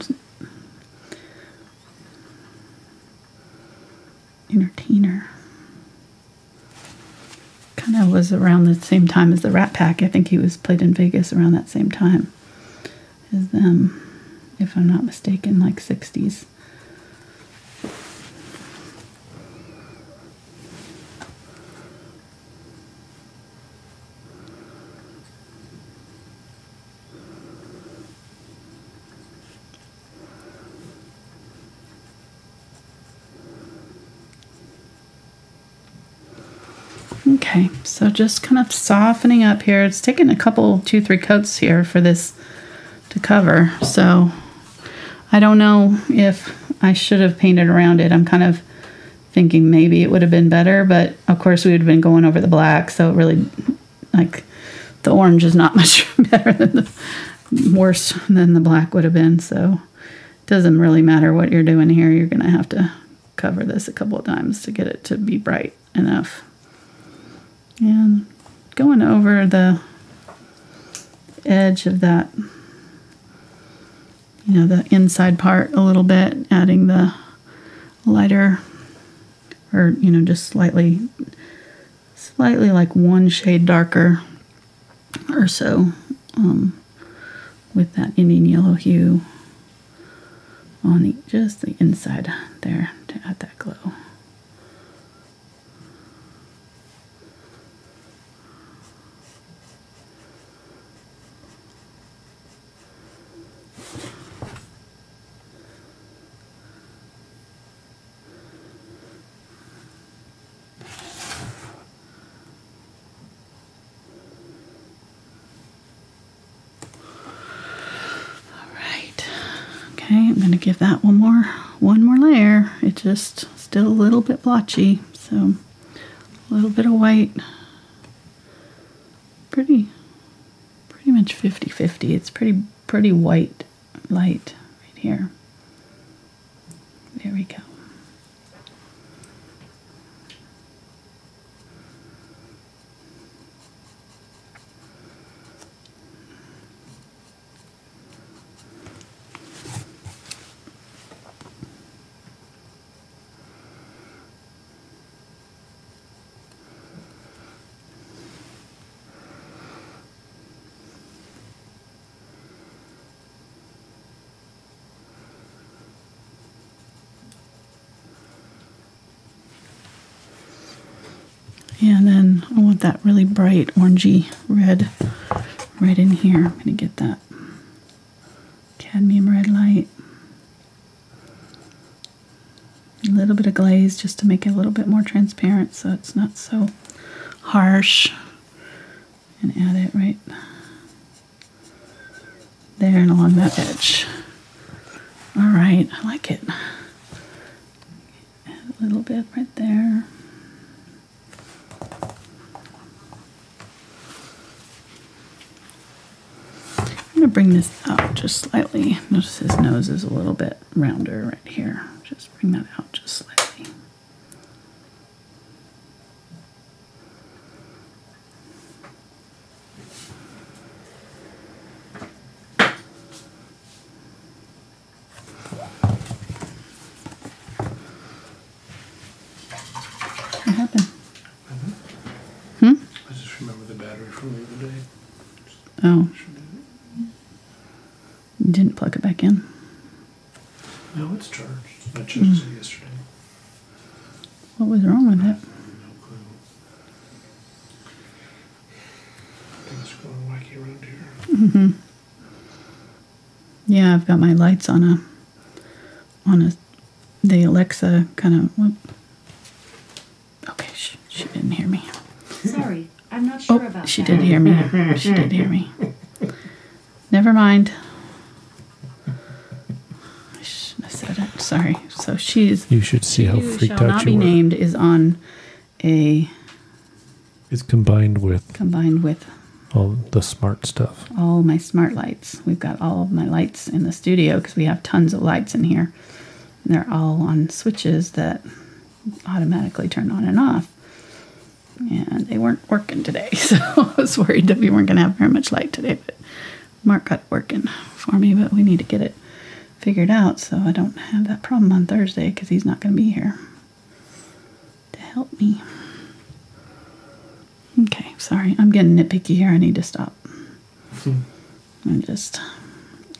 entertainer. Kind of was around the same time as the Rat Pack. I think he was played in Vegas around that same time as them, if I'm not mistaken, like 60s. Okay, so just kind of softening up here. It's taken a couple, two, three coats here for this to cover. So I don't know if I should have painted around it. I'm kind of thinking maybe it would have been better, but of course we would have been going over the black. So it really, like, the orange is not [laughs] much better than the worse than the black would have been. So it doesn't really matter what you're doing here. You're going to have to cover this a couple of times to get it to be bright enough. And going over the edge of that, you know, the inside part a little bit, adding the lighter or, you know, just slightly, slightly like one shade darker or so um, with that Indian yellow hue on the just the inside there to add that glow. Right. I'm gonna give that one more one more layer. It's just still a little bit blotchy, so a little bit of white. Pretty pretty much 50-50. It's pretty pretty white light right here. There we go. And then I want that really bright orangey red right in here. I'm going to get that cadmium red light. A little bit of glaze just to make it a little bit more transparent so it's not so harsh. And add it right there and along that edge. All right, I like it. A little bit right there. I'm going to bring this out just slightly. Notice his nose is a little bit rounder right here. Just bring that out just slightly. What happened? Hmm? I just remember the battery from the other day. Oh, you didn't plug it back in. No, it's charged. I checked it yesterday. What was wrong with it? No clue. Things are going wacky around here. Yeah, I've got my lights on a on a the Alexa kind of. Whoop. Okay, she, she didn't hear me. Sorry, I'm not sure Oh, about she that. did hear me. She did hear me. Never mind. I shouldn't have said it. Sorry. So she's You should see how who freaked shall out not be named is on a Is combined with combined with all the smart stuff. all my smart lights. We've got all of my lights in the studio because we have tons of lights in here. And they're all on switches that automatically turn on and off. And they weren't working today, [laughs] so I was worried that we weren't going to have very much light today. But Mark got working for me, but we need to get it figured out so I don't have that problem on Thursday because he's not going to be here to help me. Okay, sorry. I'm getting nitpicky here. I need to stop. I'm just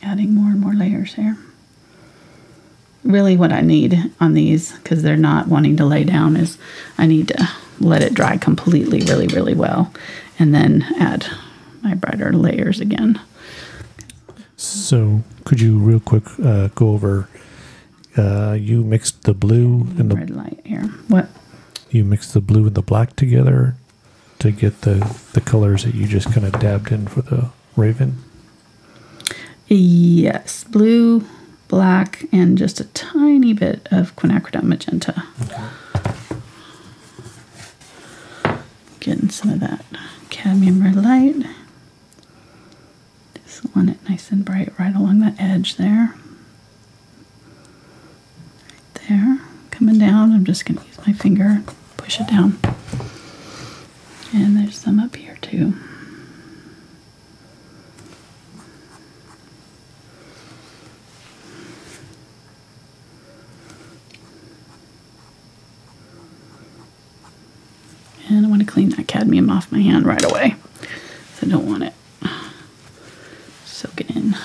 adding more and more layers here. Really, what I need on these, because they're not wanting to lay down, is I need to let it dry completely, really, really well, and then add my brighter layers again. So, could you real quick uh, go over? Uh, you mixed the blue and the Red light here. What? you mixed the blue and the black together to get the the colors that you just kind of dabbed in for the raven. Yes, blue, black, and just a tiny bit of quinacridone magenta. Getting some of that cadmium red light. Just want it nice and bright right along that edge there. Right there. Coming down. I'm just going to use my finger, push it down. And there's some up here too. And I want to clean that cadmium off my hand right away. I don't want it soaking in.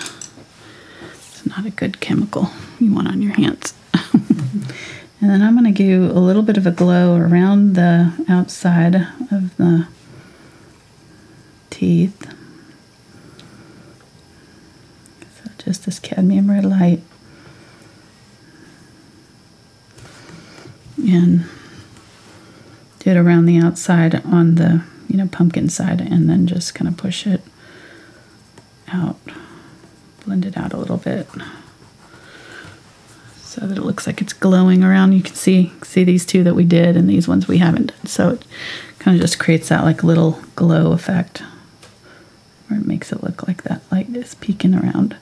It's not a good chemical you want on your hands. [laughs] and then I'm going to do a little bit of a glow around the outside of the teeth. So just this cadmium red light. And do it around the outside on the you know pumpkin side and then just kind of push it out blend it out a little bit so that it looks like it's glowing around. You can see see these two that we did and these ones we haven't done. So it kind of just creates that like little glow effect where it makes it look like that light is peeking around.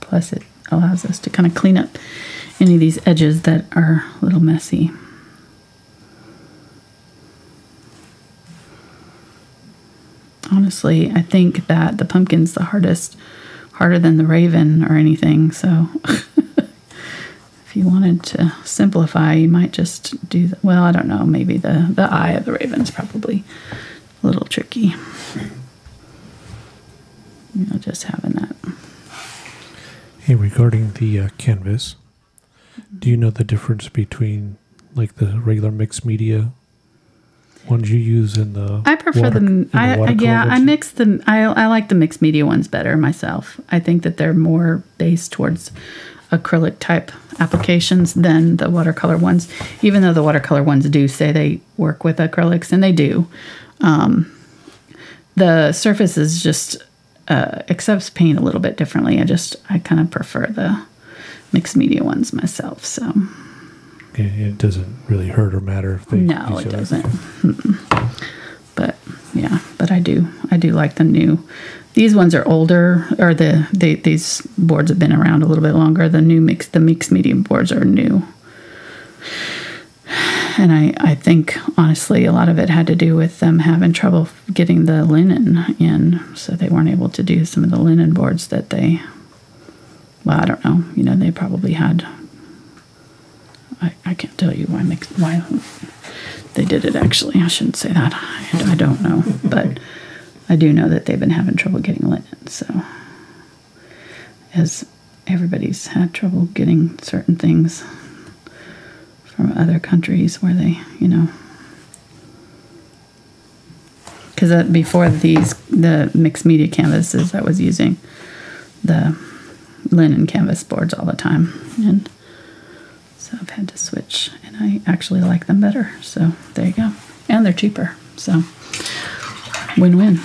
Plus, it allows us to kind of clean up any of these edges that are a little messy. Honestly, I think that the pumpkin's the hardest, harder than the raven or anything. So, [laughs] if you wanted to simplify, you might just do the, well. I don't know. Maybe the the eye of the raven's probably a little tricky. You know, just having that. Hey, regarding the uh, canvas, do you know the difference between like the regular mixed media ones you use in the? I prefer water- the, the I, I yeah, I mix the. I I like the mixed media ones better myself. I think that they're more based towards acrylic type applications than the watercolor ones. Even though the watercolor ones do say they work with acrylics, and they do. Um, the surface is just uh, accepts paint a little bit differently. I just I kind of prefer the mixed media ones myself. So it doesn't really hurt or matter if they. no, it doesn't. [laughs] But yeah, but I do. I do like the new. These ones are older, or the they, these boards have been around a little bit longer. The new mix, the mixed medium boards are new, [sighs] and I I think honestly a lot of it had to do with them having trouble getting the linen in, so they weren't able to do some of the linen boards that they. Well, I don't know. You know, they probably had I, I can't tell you why why they did it actually. I shouldn't say that. I, I don't know, but I do know that they've been having trouble getting linen. So, as everybody's had trouble getting certain things from other countries where they, you know, because before these the mixed media canvases I was using the linen canvas boards all the time and so I've had to switch, and I actually like them better. So there you go. And they're cheaper. So win win.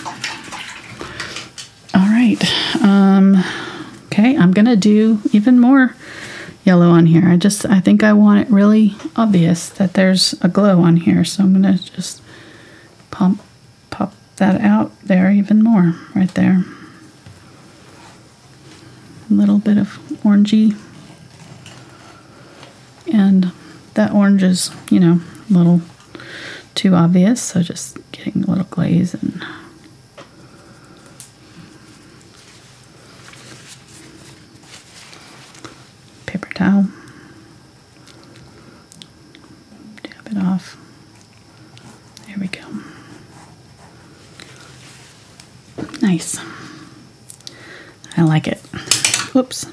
All right. Um, okay, I'm going to do even more yellow on here. I just, I think I want it really obvious that there's a glow on here. So I'm going to just pop, pop that out there even more right there. A little bit of orangey and that orange is, you know, a little too obvious, so just getting a little glaze and paper towel. Dab it off. There we go. Nice. I like it. Whoops.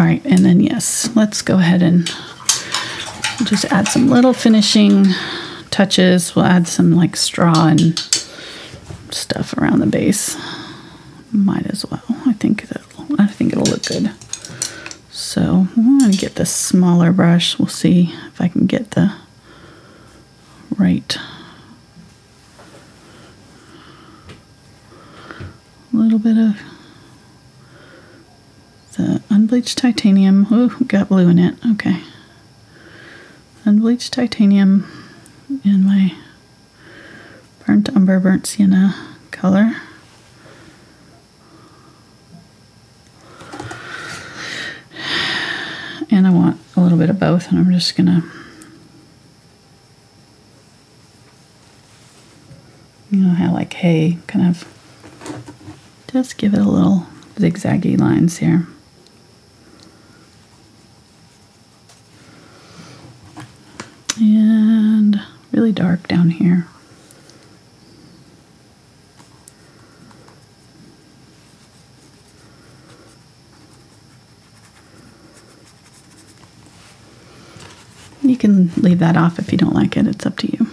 All right, and then yes, let's go ahead and just add some little finishing touches. We'll add some like straw and stuff around the base. Might as well. I think I think it'll look good. So I'm gonna get the smaller brush. We'll see if I can get the right little bit of the unbleached titanium. Oh, got blue in it. Okay. Unbleached titanium and my burnt umber, burnt sienna color. And I want a little bit of both, and I'm just gonna you know how like hay kind of just give it a little zigzaggy lines here And really dark down here. You can leave that off if you don't like it, it's up to you.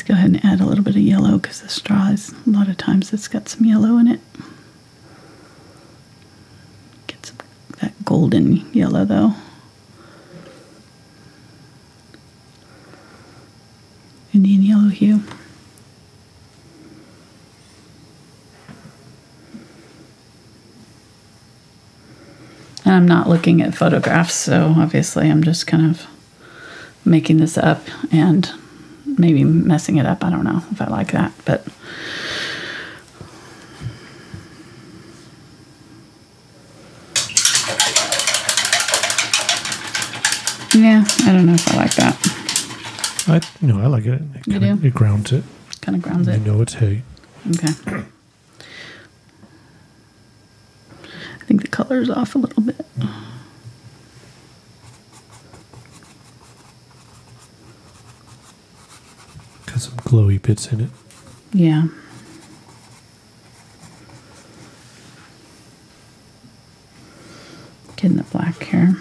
Let's go ahead and add a little bit of yellow because the straw is a lot of times it's got some yellow in it. Get some that golden yellow though. Indian yellow hue. And I'm not looking at photographs, so obviously I'm just kind of making this up and maybe messing it up. I don't know if I like that, but yeah, I don't know if I like that. I know I like it. It, You kinda- do? it grounds it. Kind of grounds You it. know it's hay. Okay. [clears throat] I think the color's off a little bit. Got some glowy bits in it. Yeah. Getting the black here.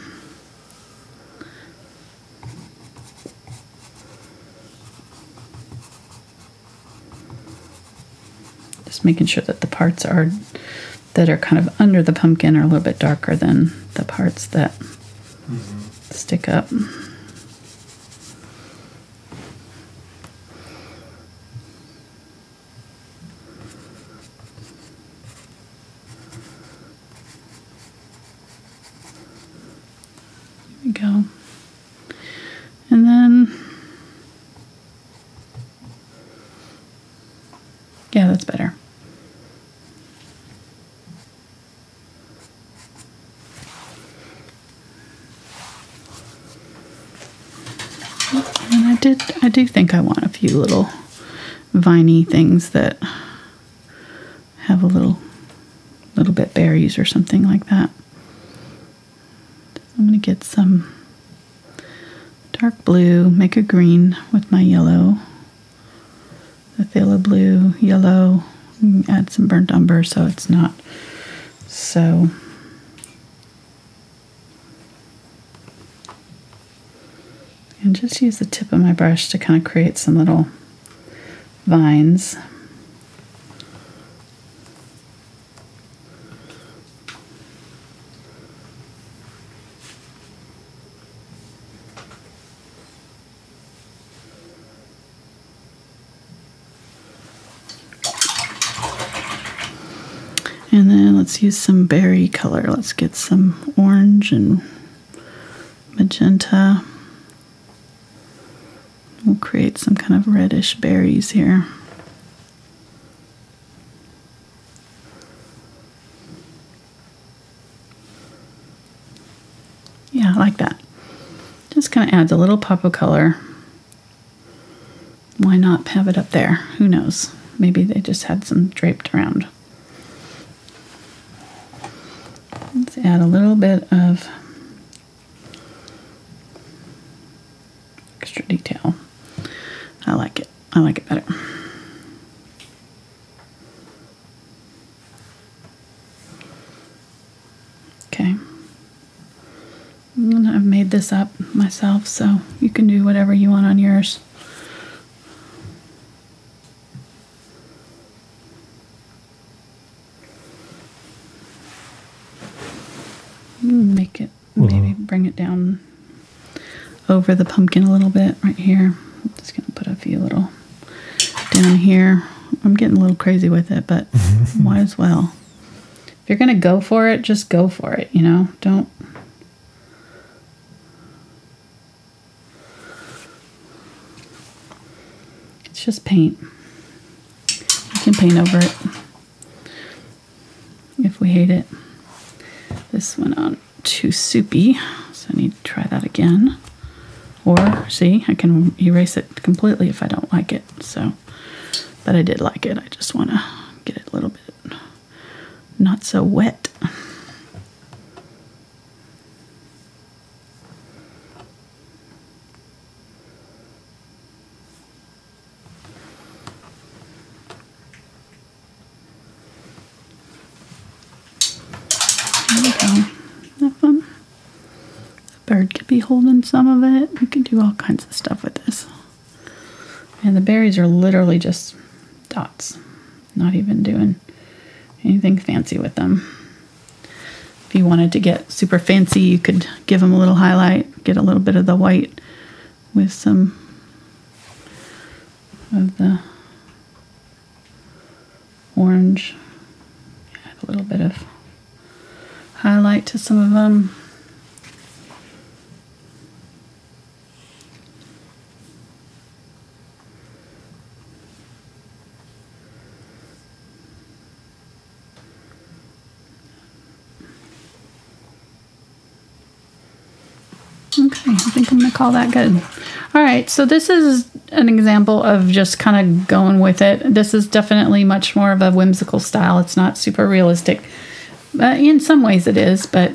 Just making sure that the parts are that are kind of under the pumpkin are a little bit darker than the parts that mm-hmm. stick up. There we go. And then, yeah, that's better. And I did, I do think I want a few little viney things that have a little, little bit berries or something like that. I'm going to get some dark blue, make a green with my yellow. The phthalo blue, yellow, add some burnt umber so it's not so. And just use the tip of my brush to kind of create some little vines. And then let's use some berry color. Let's get some orange and magenta. We'll create some kind of reddish berries here. Yeah, I like that. Just kind of adds a little pop of color. Why not have it up there? Who knows? Maybe they just had some draped around. Let's add a little bit of extra detail. I like it. I like it better. Okay. And I've made this up myself, so you can do whatever you want on yours. Make it, maybe uh-huh. bring it down over the pumpkin a little bit right here. I'm just going to put a few little down here. I'm getting a little crazy with it, but [laughs] might as well. If you're going to go for it, just go for it, you know? Don't. It's just paint. You can paint over it if we hate it. This went on too soupy, so I need to try that again. Or, see, I can erase it completely if I don't like it. So, but I did like it. I just want to get it a little bit not so wet. There we go. Fun. The bird could be holding some of it. We could do all kinds of stuff with this. And the berries are literally just dots. Not even doing anything fancy with them. If you wanted to get super fancy, you could give them a little highlight, get a little bit of the white with some of the orange. Add a little bit of highlight to some of them. Okay, I think I'm gonna call that good. All right, so this is an example of just kind of going with it. This is definitely much more of a whimsical style. It's not super realistic. Uh, in some ways it is, but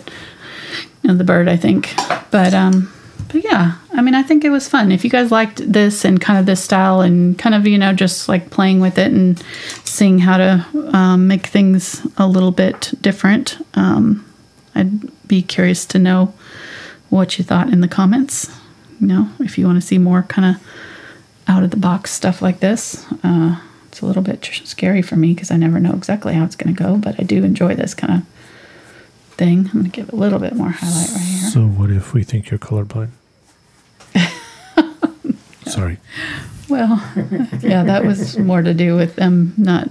you know, the bird, I think. But um, but yeah, I mean, I think it was fun. If you guys liked this and kind of this style and kind of you know just like playing with it and seeing how to um, make things a little bit different, um, I'd be curious to know what you thought in the comments. You know, if you want to see more kind of out of the box stuff like this. Uh, it's a little bit scary for me because I never know exactly how it's going to go, but I do enjoy this kind of thing. I'm going to give a little bit more highlight right here. So, what if we think you're colorblind? [laughs] Sorry. Well, yeah, that was more to do with them not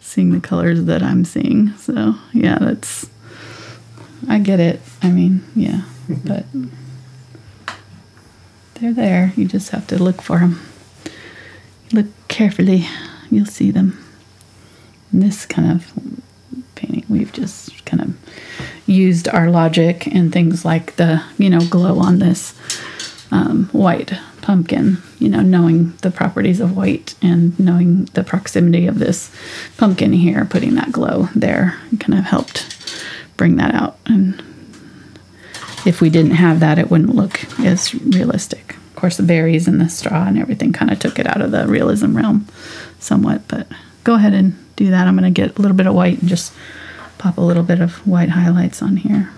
seeing the colors that I'm seeing. So, yeah, that's, I get it. I mean, yeah, but they're there. You just have to look for them. Look carefully, you'll see them. And this kind of painting, we've just kind of used our logic and things like the, you know, glow on this um, white pumpkin, you know, knowing the properties of white and knowing the proximity of this pumpkin here, putting that glow there kind of helped bring that out. And if we didn't have that, it wouldn't look as realistic. Of course, the berries and the straw and everything kind of took it out of the realism realm somewhat, but go ahead and do that. I'm going to get a little bit of white and just pop a little bit of white highlights on here.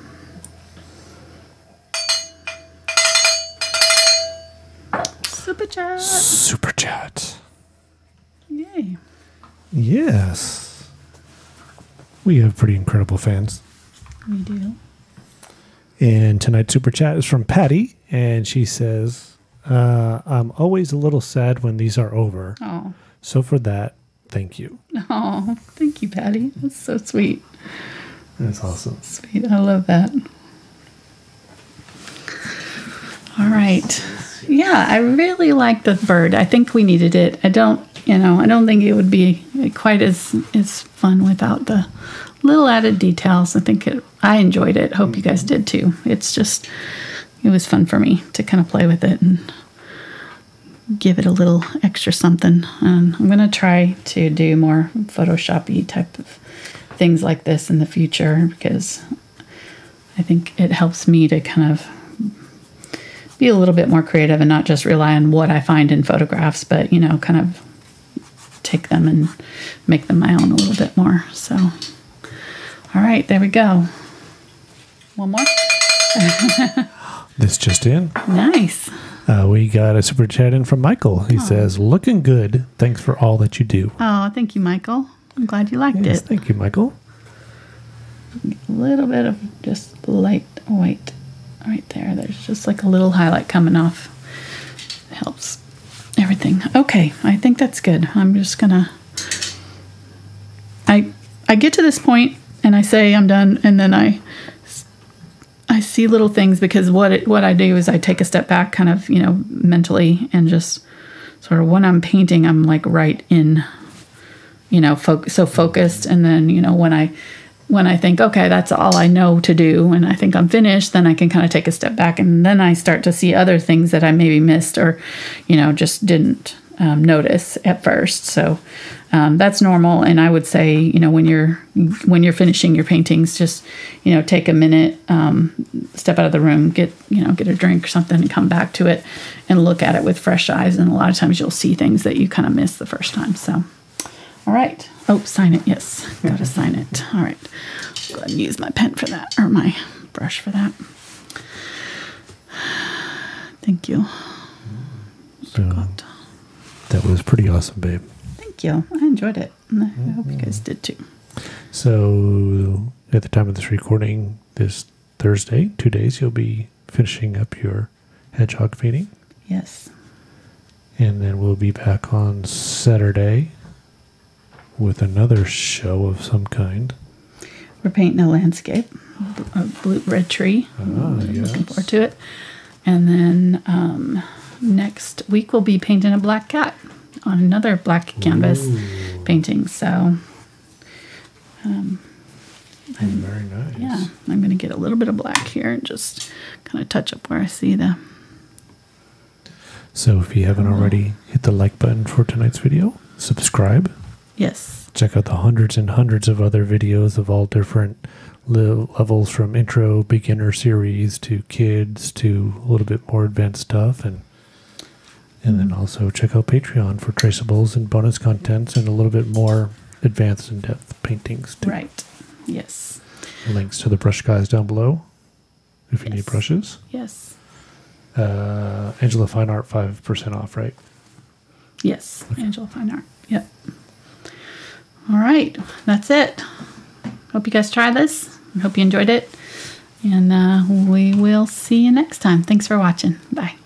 Super chat. Super chat. Yay. Yes. We have pretty incredible fans. We do. And tonight's super chat is from Patty, and she says, uh, "I'm always a little sad when these are over. Oh. So for that, thank you." Oh, thank you, Patty. That's so sweet. That's awesome. Sweet. I love that. All right. Yeah, I really like the bird. I think we needed it. I don't, you know, I don't think it would be quite as as fun without the little added details. I think it, I enjoyed it. Hope you guys mm-hmm. did too. It's just it was fun for me to kind of play with it and give it a little extra something. And I'm gonna try to do more Photoshoppy type of things like this in the future because I think it helps me to kind of be a little bit more creative and not just rely on what I find in photographs, but you know, kind of take them and make them my own a little bit more. So, all right, there we go. One more. [laughs] This just in. Nice. Uh, we got a super chat in from Michael. He says, "Looking good. Thanks for all that you do." Oh, thank you, Michael. I'm glad you liked Yes, it. thank you, Michael. A little bit of just light white right there. There's just like a little highlight coming off. helps everything. Okay, I think that's good. I'm just gonna. I I get to this point and I say I'm done, and then I see little things because what it, what I do is I take a step back, kind of you know mentally, and just sort of when I'm painting, I'm like right in you know, fo- so focused. And then, you know, when I, when I think, okay, that's all I know to do, and I think I'm finished, then I can kind of take a step back, and then I start to see other things that I maybe missed or, you know, just didn't um, notice at first. So um, that's normal. And I would say, you know, when you're when you're finishing your paintings, just you know, take a minute, um, step out of the room, get you know, get a drink or something, and come back to it and look at it with fresh eyes. And a lot of times you'll see things that you kind of missed the first time. So. All right. Oh, sign it. Yes. Got to sign it. All right. Go ahead and use my pen for that or my brush for that. [sighs] Thank you. So that was pretty awesome, babe. Thank you. I enjoyed it. I hope you guys did too. So at the time of this recording, this Thursday, two days, you'll be finishing up your hedgehog painting. Yes. And then we'll be back on Saturday with another show of some kind. We're painting a landscape, a blue red tree. Ah, Looking forward to it. And then um, next week we'll be painting a black cat on another black canvas painting. So um, hmm, Very nice. yeah, I'm going to get a little bit of black here and just kind of touch up where I see the. So if you haven't already, hit the like button for tonight's video, subscribe, Yes. check out the hundreds and hundreds of other videos of all different levels from intro, beginner series to kids to a little bit more advanced stuff and and then also check out Patreon for traceables and bonus contents and a little bit more advanced in depth paintings too. Right. Yes. Links to the brush guys down below if you need brushes. Yes. Uh, Angela Fine Art 5% off, right? Yes. Angela Fine Art. Yep. All right. That's it. Hope you guys try this. Hope you enjoyed it. And uh, we will see you next time. Thanks for watching. Bye.